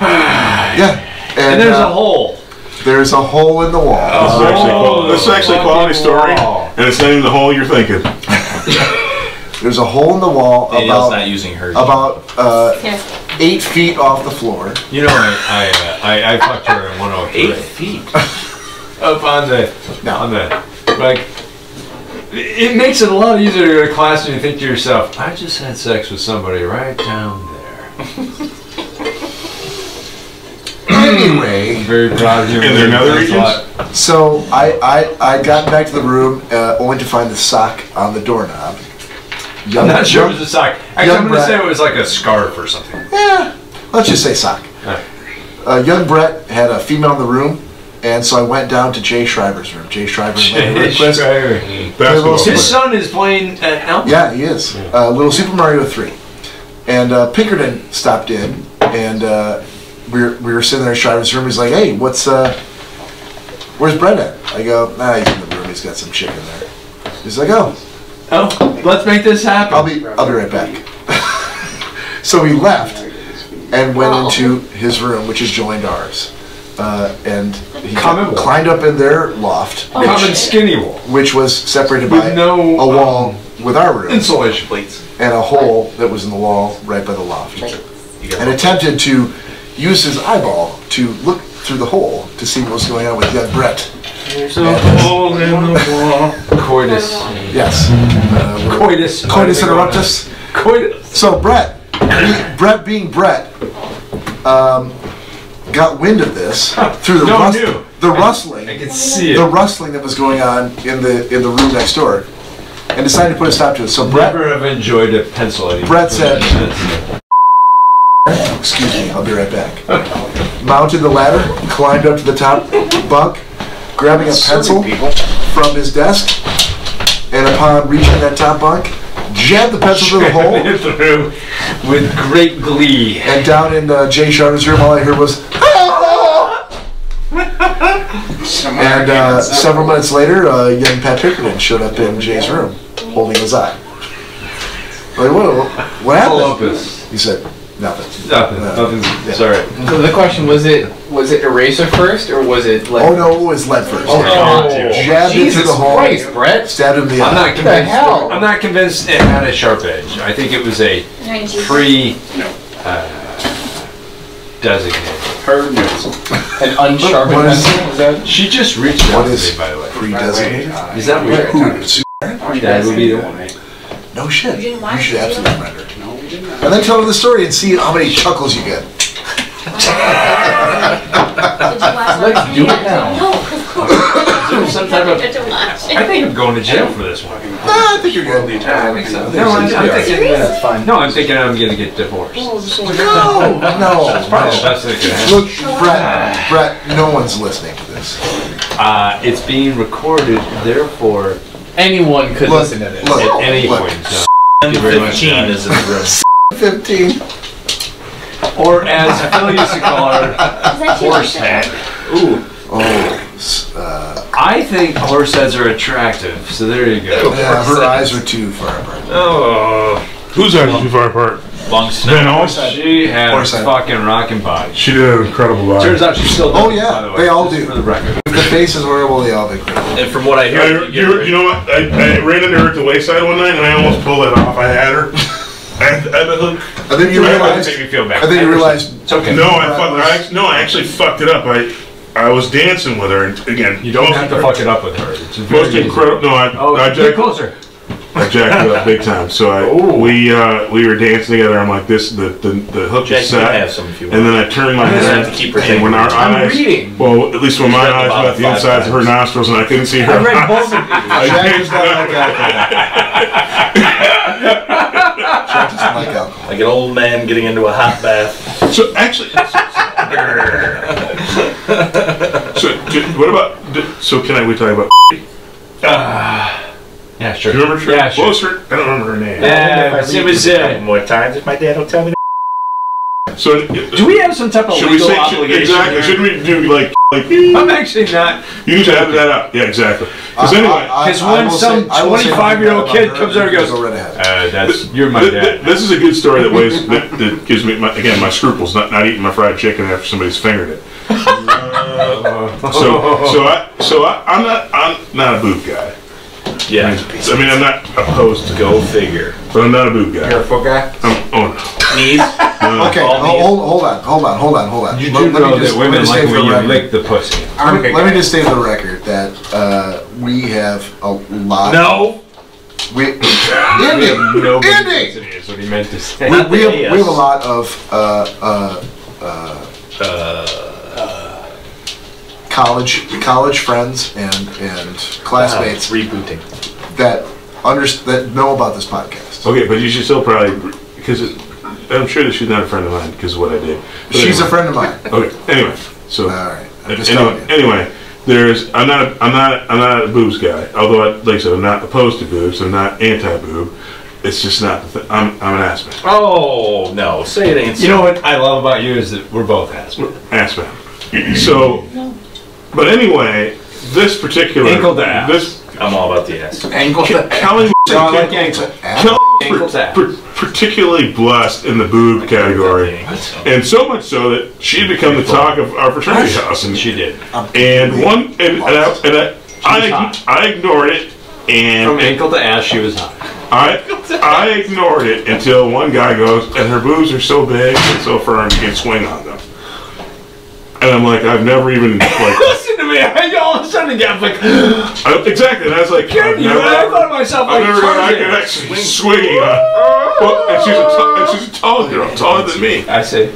Yeah. And, And there's uh, a hole. There's a hole in the wall. This is actually, Oh, this is actually a quality story, wall. and it's not even the hole you're thinking. There's a hole in the wall Danielle's about not using hers. about uh, Here. eight feet off the floor. You know, I I, uh, I, I fucked her in 103. Eight feet. Up on the No. on the like. It makes it a lot easier to go to class and you think to yourself, I just had sex with somebody right down there. Anyway, I'm very proud of you. In their nether Thanks a regions? lot. so I I I got back to the room uh, only to find the sock on the doorknob. Young, I'm not sure it was a sock. Actually, I'm gonna say it was like a scarf or something. Yeah, let's just say sock. Alright. Uh, young Brett had a female in the room, and so I went down to Jay Schreiber's room. Jay Schreiber and Larry Rehnquist. Basketball. Super- His son is playing at Elm. Yeah, he is. Uh, little Super Mario 3. And uh, Pinkerton stopped in, and uh, we, were, we were sitting there in Schreiber's room. He's like, hey, what's, uh, where's Brett at? I go, nah, he's in the room. He's got some chicken there. He's like, oh, Oh, let's make this happen. I'll be, I'll be right back. so he left and went Wow. into his room, which is joined ours. Uh, and he Common wall. climbed up in their loft, Common skinny wall. which was separated With by no, a wall um, with our room Insulation. Plates. and a hole that was in the wall right by the loft. You And attempted to use his eyeball to look through the hole to see what was going on with young Brett. There's a hole in the wall. Coitus. Yes. Uh, we're- Coitus. Coitus interruptus. Coitus. So Brett, be- Brett being Brett, um, got wind of this through the No, rus- knew. the I rustling, can see the rustling that was going on in the in the room next door, and decided to put a stop to it. So Brett, Never have enjoyed a pencil. Brett said- excuse me, I'll be right back. Mounted the ladder, climbed up to the top bunk, grabbing a pencil from his desk, and upon reaching that top bunk, jabbed the pencil through the hole. through with great glee. And down in uh, Jay Sharman's room, all I heard was, and uh, several minutes later, uh, young Pat Pinkerton showed up in Jay's room, holding his eye. Like, what, what happened? He said, nothing. Nothing. No. Nothing. Sorry. So the question was it was it eraser first or was it like? Oh no, it was lead first. Oh, Jabbed it Jesus through the hole, Christ, Brett! stabbed him the I'm eye. not convinced. hell? I'm not convinced it had a sharp edge. I think it was a pre uh, designated. Her news. An unsharpened pencil? Is that? She just reached out to me, by the way. pre-designated? Is that weird? Who? Su- That would be the one. No shit. You You should it, absolutely render. And then tell him the story and see how many chuckles you get. Let's do it now. No, of course. Is there some type of? Get to watch it. I think I'm going to jail for this one. Nah, I think you're good. I think so. No, I'm, so. I'm thinking. That's fine. No, I'm thinking I'm going to get divorced. No, no. That's probably the best thing that could happen. Look, Brett, Brett, no one's listening to this. Uh, it's being recorded, therefore, Anyone could Look, listen to this. look. at any Look. point. So. Thank you very much, Fifteen guys. is in the room. 15. Or as Phil used to call her, Is that you? horse head. Oh, s- uh, I think horse heads are attractive, so there you go. yeah, her eyes are too far apart. Oh, Whose eyes are too far apart? Long Ben snow. Hall's? she had a Horse head. fucking rocking body. She did an incredible eye. Turns out she still does. Oh, yeah, by the way, they all just do. For the record. If the face is horrible, they all look great. And from what I hear, I, you you, you know what? I, I ran into her at the wayside one night and I almost pulled it off. I had her. At, at the hook. I think you Right, realized. Make me feel bad. I think you realized. It's okay. No, I fucked. I, no, I actually fucked it up. I I was dancing with her, and again, You don't most have to incre- fuck it up with her. It's very Most easy. incredible. No, I, Oh, I get jacked, closer. I jacked it up big time. So I we uh, we were dancing together. I'm like this. The the, the hook Jack, is you can set. have some if you want. And then I turned my head, have to keep her and when our I'm eyes, reading. well, at least when my eyes bottom met the five insides of her nostrils, and I couldn't see her. I read both of these. I Jack did- does not like alcohol. Jack doesn't like alcohol. Like an old man getting into a hot bath. So actually, so d- what about? d- So can I? We talk about? Yeah, sure. Do you remember? her? Yeah, sure. What was her? I don't remember her name. Yeah, it was uh, More times if my dad will tell me. So Do we have some type of should we say obligation? exactly? here? Should we do like like? I'm actually not. You need to edit that out. Yeah, exactly. Because anyway, I- I- 'Cause when will some say- I will say 25-year-old kid comes her, out and goes, Go right. Uh, that's you're my th- th- dad. this is a good story that weighs that, that gives me my, again my scruples not not eating my fried chicken after somebody's fingered it. So so I so I, I'm not I'm not a boob guy. Yeah. I mean I'm not opposed to Go figure. but I'm not a boob guy. You're a foot guy? I'm, oh no, no, no. Okay, all hold, hold on, hold on, hold on, hold on. You Let- do let me know just- that women like when you record- lick the pussy. I'm a Let big me just state for the record that uh, we have a lot. No. We, Andy, Nobody Andy! thinks it is what he meant to say. we, we have, Yes. we have a lot of uh, uh, Uh, college college friends and and classmates ah, rebooting. that under, that know about this podcast. Okay, but you should still probably because I'm sure that she's not a friend of mine because of what I did. But She's a friend of mine. Okay. Anyway, so All right, I'm just anyway, telling you. anyway, there's I'm not a, I'm not I'm not a boobs guy. Although I, like I said, I'm not opposed to boobs. I'm not anti-boob. It's just not. The th- I'm I'm an ass man. Oh no! Say it ain't. You know what I love about you is that we're both assmen. Ass man. So, but anyway, this particular Ankle to ass. this I'm all about the ass. Ankle to Kelly No, I like ankle. Kelly Ankle to ass. par- particularly blessed in the boob category, and so much so that she had become the talk of our fraternity house. And She did. and one and, and I, and I, I. I ignored it, and From ankle to ass, she was hot. I I ignored it until one guy goes, and her boobs are so big and so firm you can swing on them. And I'm like, I've never even like Listen to me. I all of a sudden got like, I- exactly. And I was like, I've you never, and I thought of myself I've like never I Tarzan. could actually swinging on. Well, and she's a t- and she's a tall girl, taller than me. I see.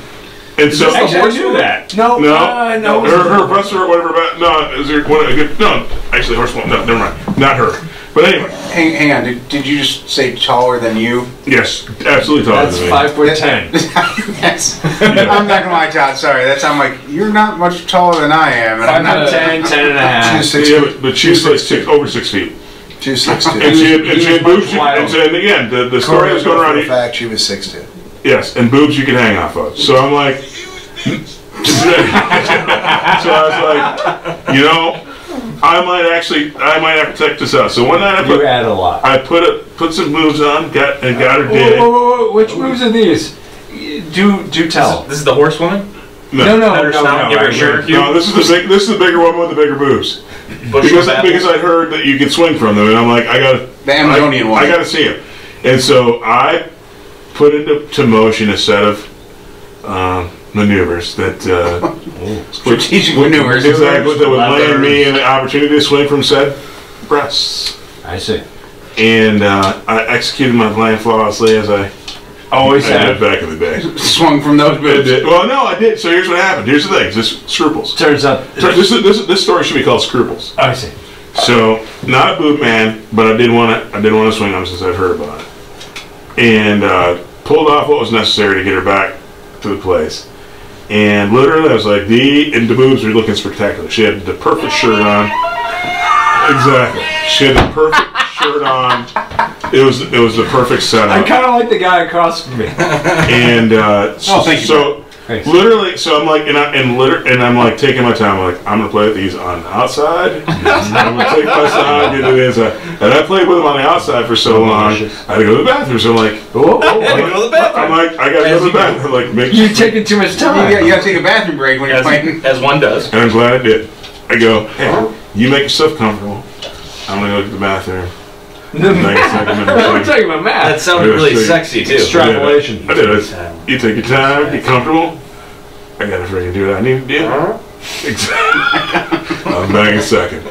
And so Actually, I knew that. No, no, uh, no. her, her breasts or whatever. About, no, is there one? No, actually, horse. No, never mind. Not her. But anyway, Hang, hang on, did, did you just say taller than you? yes, absolutely taller That's than me. five foot ten. yes. I'm not gonna lie, Todd. Sorry, that's I'm like you're not much taller than I am, and I'm Five not. foot ten, ten and a half. She's six Yeah, feet. but, but she's like six, over six feet. She's six And two. she had, and she had boobs. you- And, so- and again, the, the story was going around. For a fact, she was six two. Yes, and boobs you can hang off of. So I'm like, so I was like, you know, I might actually, I might have to check this out. So one night I You put, add a lot. I put a, put some moves on, got and got her Whoa, did. whoa, whoa, whoa, Which moves are these? Do do tell. This is the horsewoman. No, no, Let her no, no. give her I a shirt. hear- No, this is the big, this is the bigger one with the bigger boobs. Bush Because of because. I heard that you can swing from them, and I'm like, I gotta, The Amazonian I, one. I gotta see him. And so I put into to motion a set of um, maneuvers that uh, Strategic maneuvers. exactly that would land me Levers. an opportunity to swing from said breasts. I see. And uh, I executed my plan flawlessly as I, Always I did have. back in the day. Swung from those I boobs. Well, no, I did. So here's what happened. Here's the thing. Just scruples. Turns out. This, is- this, this story should be called scruples. I see. So not a boot man, but I did want to. I did want to swing on since I'd heard about it, and uh, pulled off what was necessary to get her back to the place. And literally, I was like, the and the boobs were looking spectacular. She had the perfect shirt on. Exactly. She had the perfect shirt on. It was it was the perfect setup. I setup. kind of like the guy across from me. And uh, so, Oh, thank you, so Thanks. literally, so I'm like, and, I, and liter- and I'm like taking my time. I'm like, I'm gonna play with these on the outside. I'm gonna take my time, get to the inside. And I played with them on the outside for so oh, long. I had to go to the bathroom. So I'm like, Whoa, whoa, Gotta whoa. go to the bathroom. I'm like, I gotta go to the bathroom. Like, make You're taking too much You, time. got, you gotta take a bathroom break when you're playing. As, as one does. And I'm glad I did. I go, hey, you make yourself comfortable. I'm gonna go to the bathroom. 92nd We're talking about That math. sounded Yeah, really so- sexy too. Extrapolation. I did it. You take your time, get comfortable. I gotta freaking do what I need to do. Exactly. I'm back in a second.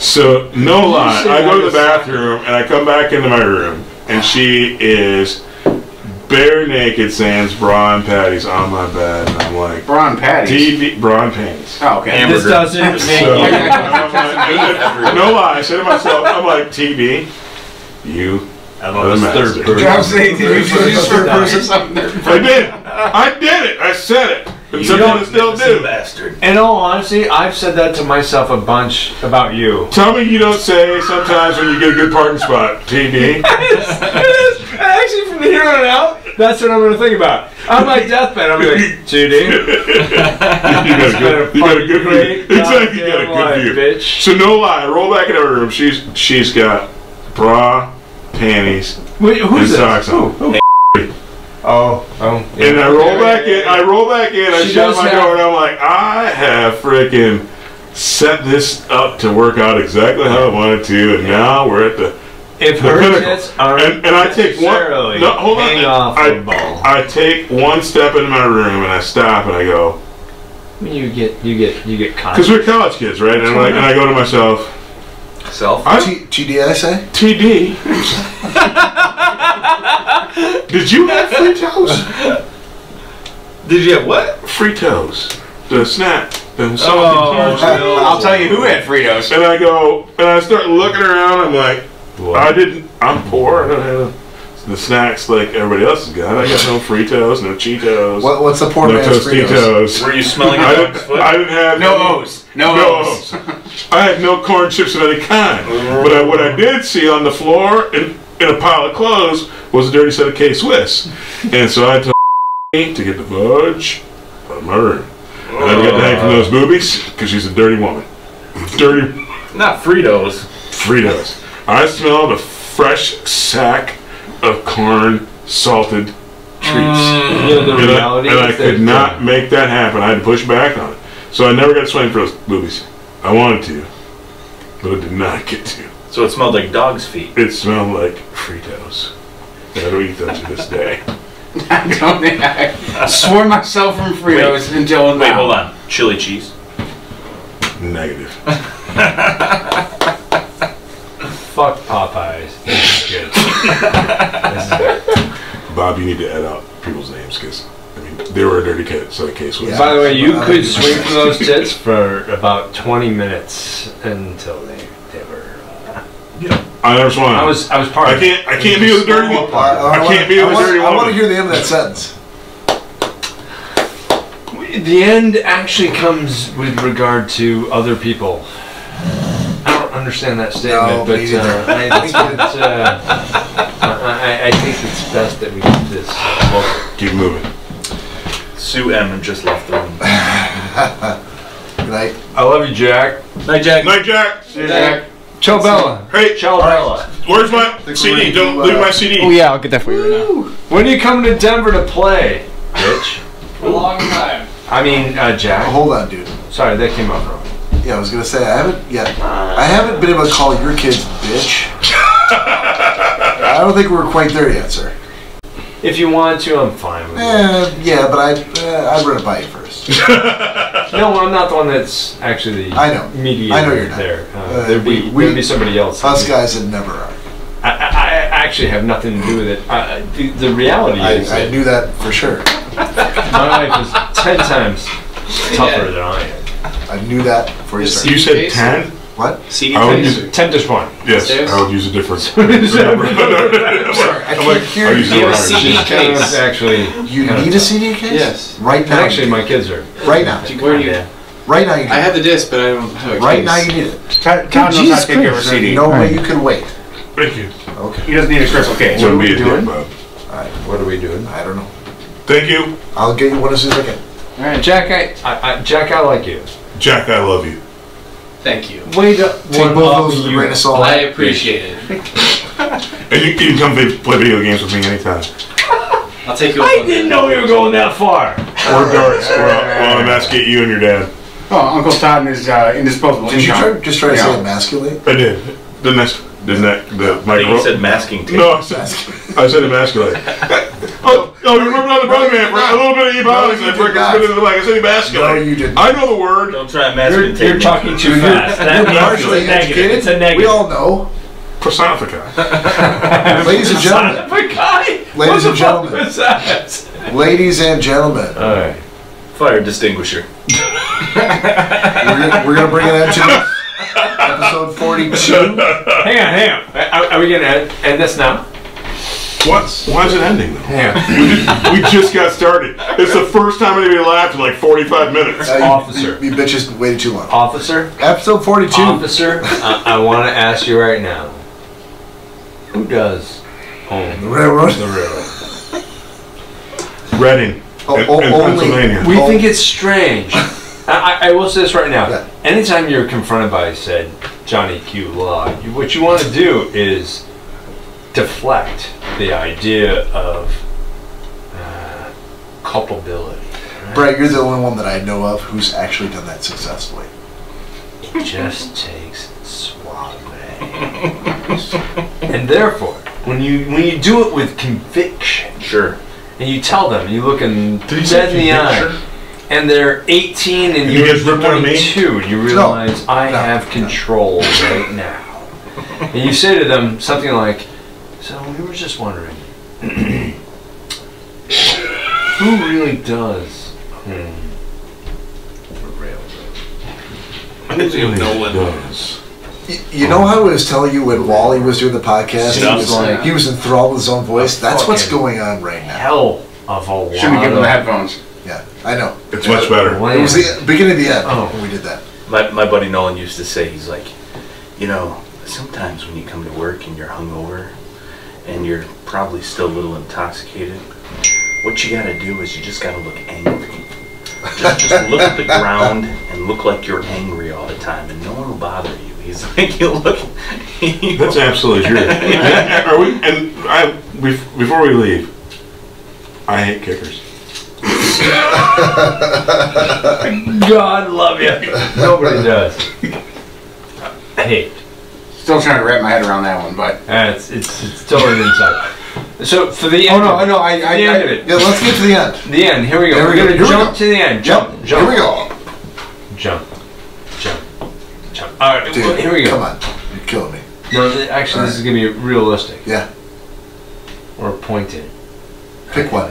So, no lie, I go to the bathroom and I come back into my room and she is bare naked, sans bra and panties on my bed. And I'm like, Braun patties. TV, bra and panties. Oh, okay. Hamburger. This doesn't make So, you. I'm like- no lie, I said to myself, I'm like, TV, you I'm are the third I was saying, did you use for person something? I did. I did it. I said it. And You sometimes I don't still do. bastard. In all honesty, I've said that to myself a bunch about you. Tell me you don't say sometimes when you get a good parking spot, TD. Actually, from here on out, that's what I'm going to think about. On my deathbed, I'm like, Judy, you got a good, you got a good great view. Exactly, you got a goddamn life, good view. bitch. So no lie, roll back in her room. She's she's got bra, panties, Wait, and who's this? socks on. Who? Oh, oh. And I roll back in. I roll back in. I She shut does my have- door, and I'm like, I have freaking set this up to work out exactly how I wanted to, and now we're at the If the her pinnacle. tits aren't And, and I take one. No, hold on. hang off I, a ball. I take one step into my room and I stop and I go, you get, you get, you get because conscious. we're college kids, right? And, I'm like, and I go to myself, Self. I, T- TDI say? TD. Did you have free toes? Did you have what? Free toes. The snap. The salty Oh, toes. I'll tell you who had Fritos. And I go, and I start looking around. I'm like, I didn't. I'm poor. I don't have the snacks like everybody else has got. I got no Fritos, no Cheetos, What, what's the poor no man's Fritos? Tostitos. Were you smelling I a dog's didn't, foot? I didn't have No any- O's. No, No O's. O's. I had no corn chips of any kind. But I, what I did see on the floor in, in a pile of clothes was a dirty set of K Swiss. And so I told to get the fudge my room. And I got to hang from those boobies because she's a dirty woman. Dirty Not Fritos. Fritos. I smelled a fresh sack of corn salted treats. Mm, you know, the And I, reality and I could not make that happen. I had to push back on it. So I never got swing for those boobies. I wanted to, but I did not get to. So it smelled like dog's feet. It smelled like Fritos. And I don't eat those to this day. I don't think I swore myself from Fritos until Wait, hold on. Chili cheese. Negative. Fuck Popeyes. This is good. this is good. Bob, you need to add out people's names because I mean they were a dirty kid, so the case was. Yeah. By the way, you Uh, could swing for those tits for about 20 minutes until they, they were. Uh, I never swung. I was I was part I can't. I can't be with a dirty woman. I, I, I wanna- can't be I with a wanna- dirty I want to hear the end of that sentence. The end actually comes with regard to other people. I don't understand that statement, No, but uh, I think that uh, I, I think it's best that we keep this uh, local. Keep moving. Sue M and just left the room. Good night. I love you, Jack. Night, Jack. Night, Jack. See you, Jack. Ciao, Bella. Hey, Ciao, Bella. where's my CD? ready Don't to, leave uh, my CD. Oh yeah, I'll get that for you right now. When are you coming to Denver to play, bitch? For a long time. I mean, uh, Jack. Hold on, dude. Sorry, that came out wrong. Yeah, I was gonna say I haven't yet. I haven't been able to call your kids bitch. I don't think we're quite there yet, sir. If you want to, I'm fine with it. Eh, yeah, but I uh, I'd run it by you first. No, I'm not the one that's actually the I know. mediator I know you're not. there. Uh, Uh, there'd, be, we- we- there'd be somebody else. Us guys that never are. I, I, I actually have nothing to do with it. I, I- the, the reality I, is I that knew that for sure. my life is ten times tougher than I am. I knew that for you, sir. You said ten? What? CD I would case. use Ten to one. yes. Upstairs? I would use a different. Sorry, I I'm like, can't hear I'll you. the You have a CD Kind case. actually. You kind of need a tough. CD case? Yes. Right And now. actually, my kids are. Right now. Where do you? Yeah. Right now you do. I have the disc, but I don't have a Right case. now you need it. Todd Todd knows how to take care of a There's CD. no way you could wait. Thank you. Okay. He doesn't need a crystal case. Wouldn't we be a dick, doing? Bob. What are we doing? I don't know. Thank you, I'll get you one as soon as I can. All right. Jack, I, I, I, Jack, I like you. Jack. I love you. Thank you. Wait up. Take one both up of those with a you. grain of salt. I appreciate it. And you, you can come play, play video games with me anytime. I'll take you. I didn't know you were going that far. Or darts. Or I'll, I'll investigate you and your dad. Oh, Uncle Todd and his uh, indisposable Did you income. try, just try to Yeah. say emasculate? I did. The next. Didn't that the I my think you said masking tape. no, I said, I said emasculate. oh, oh, you remember another brother man? A little bit of ebonics. you I did freaking not. spit it in the mic. I said emasculate. No, you did I know the word. Don't try You're, masking tape. you're talking too fast. That means Partially it's a negative. educated. It's a negative. We all know. Personifica. Ladies and gentlemen. Son of a guy. Ladies what and the fuck gentlemen. was that? Ladies and gentlemen. All right. Fire distinguisher. We're gonna, we're gonna bring it into episode 42. Hang on, hang on. Are, are we gonna end, end this now? What's why is it ending though? Hang on. We just, we just got started. It's the first time anybody laughed in like 45 minutes. Uh, you- Officer. You, you bitches waited too long. Officer, Episode 42. officer, I, I want to ask you right now. Who does own The railroad. the railroad? Reading. Oh, in, oh, in only- Pennsylvania. We Oh. think it's strange. I, I, I will say this right now. Yeah. Anytime you're confronted by said Johnny Q law, you, what you want to do is deflect the idea of uh, culpability. Brett, you're the only one that I know of who's actually done that successfully. It just takes suave. and therefore, when you when you do it with conviction, Sure. and you tell them, you look them Did he say dead in the eye, conviction? And they're 18 and And you you're guys ripped on me? 22, and you realize I no, have control right now. And you say to them something like, "So we were just wondering, who really does own the railroad?" I didn't even does. You know how I was telling you when Wally was doing the podcast? He was, like- he was enthralled with his own voice. That's what's going on right now. Hell of a lot. Should we give him the headphones. Yeah, I know. It's much better. It was the beginning of the end Oh. when we did that. My, my buddy Nolan used to say, he's like, you know, sometimes when you come to work and you're hungover and you're probably still a little intoxicated, what you gotta do is you just gotta look angry. Just, just look at the ground and look like you're angry all the time and no one will bother you. He's like, you look. That's absolutely true. Are we? And I before we leave, I hate kickers. God love you. Nobody does. I hate. Still trying to wrap my head around that one, but Uh, it's, it's, it's totally inside. So for the oh no, of no, I, for I, the I end of it, Yeah, let's get to the end. the end. Here we go. There We're we go. gonna Here jump go. to the end. Jump, jump, Here we go. jump, jump, jump. All right, Dude, well, here we go. Come on. You're killing me. No, th- actually, this is gonna be realistic Yeah, or pointed. pick one.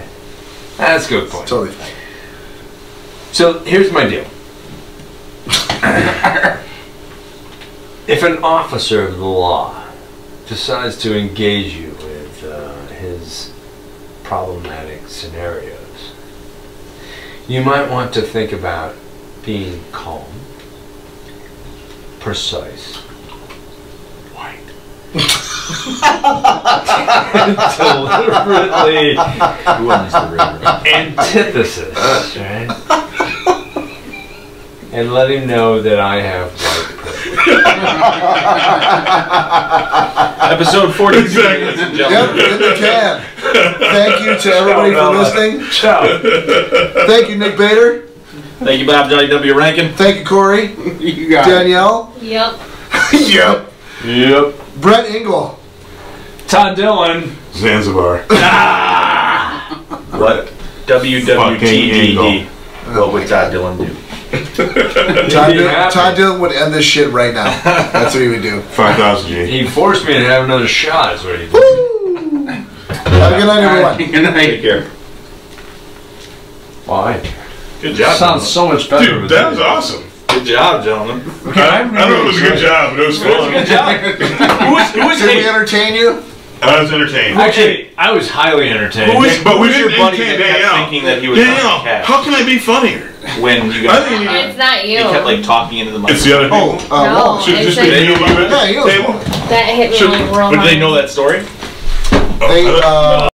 That's a good point. Totally fine. So here's my deal. if an officer of the law decides to engage you with uh, his problematic scenarios, you might want to think about being calm, precise, white, deliberately Who owns the railroad? antithesis, right? And let him know that I have white privilege. Episode 42, Exactly. Yep, in the can. Thank you to everybody for listening. Ciao. Thank you, Nick Bader. Thank you, Bob Johnny W. Rankin. Thank you, Cory. you got it. Danielle. Yep. yep. Yep. Brett Ingle. Todd Dillon. Zanzibar. What? WWTDD. What would Todd Dillon do? Todd, Be Dillon. Todd Dillon would end this shit right now. That's what he would do. Five thousand G. He forced me to have another shot, is what he did. Have a good night, everyone. Good night. Take care. Why? Good job. Sounds so much better. Dude, with that you. was awesome. Good job, gentlemen. I, I don't know if it was a good job, but it was fun. Good job. Who was, who was Did we entertain you? I was entertained. Actually, I was highly entertained. Who was, but we Who's your buddy entertain that kept Danielle. thinking that he was Danielle, on cash? how can I be funnier? When you I guys, think It's not you. he kept like talking into the microphone. It's the other Oh, people. uh, No. Walt. Should it's just like- be you. Yeah, he knows Table. That hit me Should- like real But did they know that story? They, uh,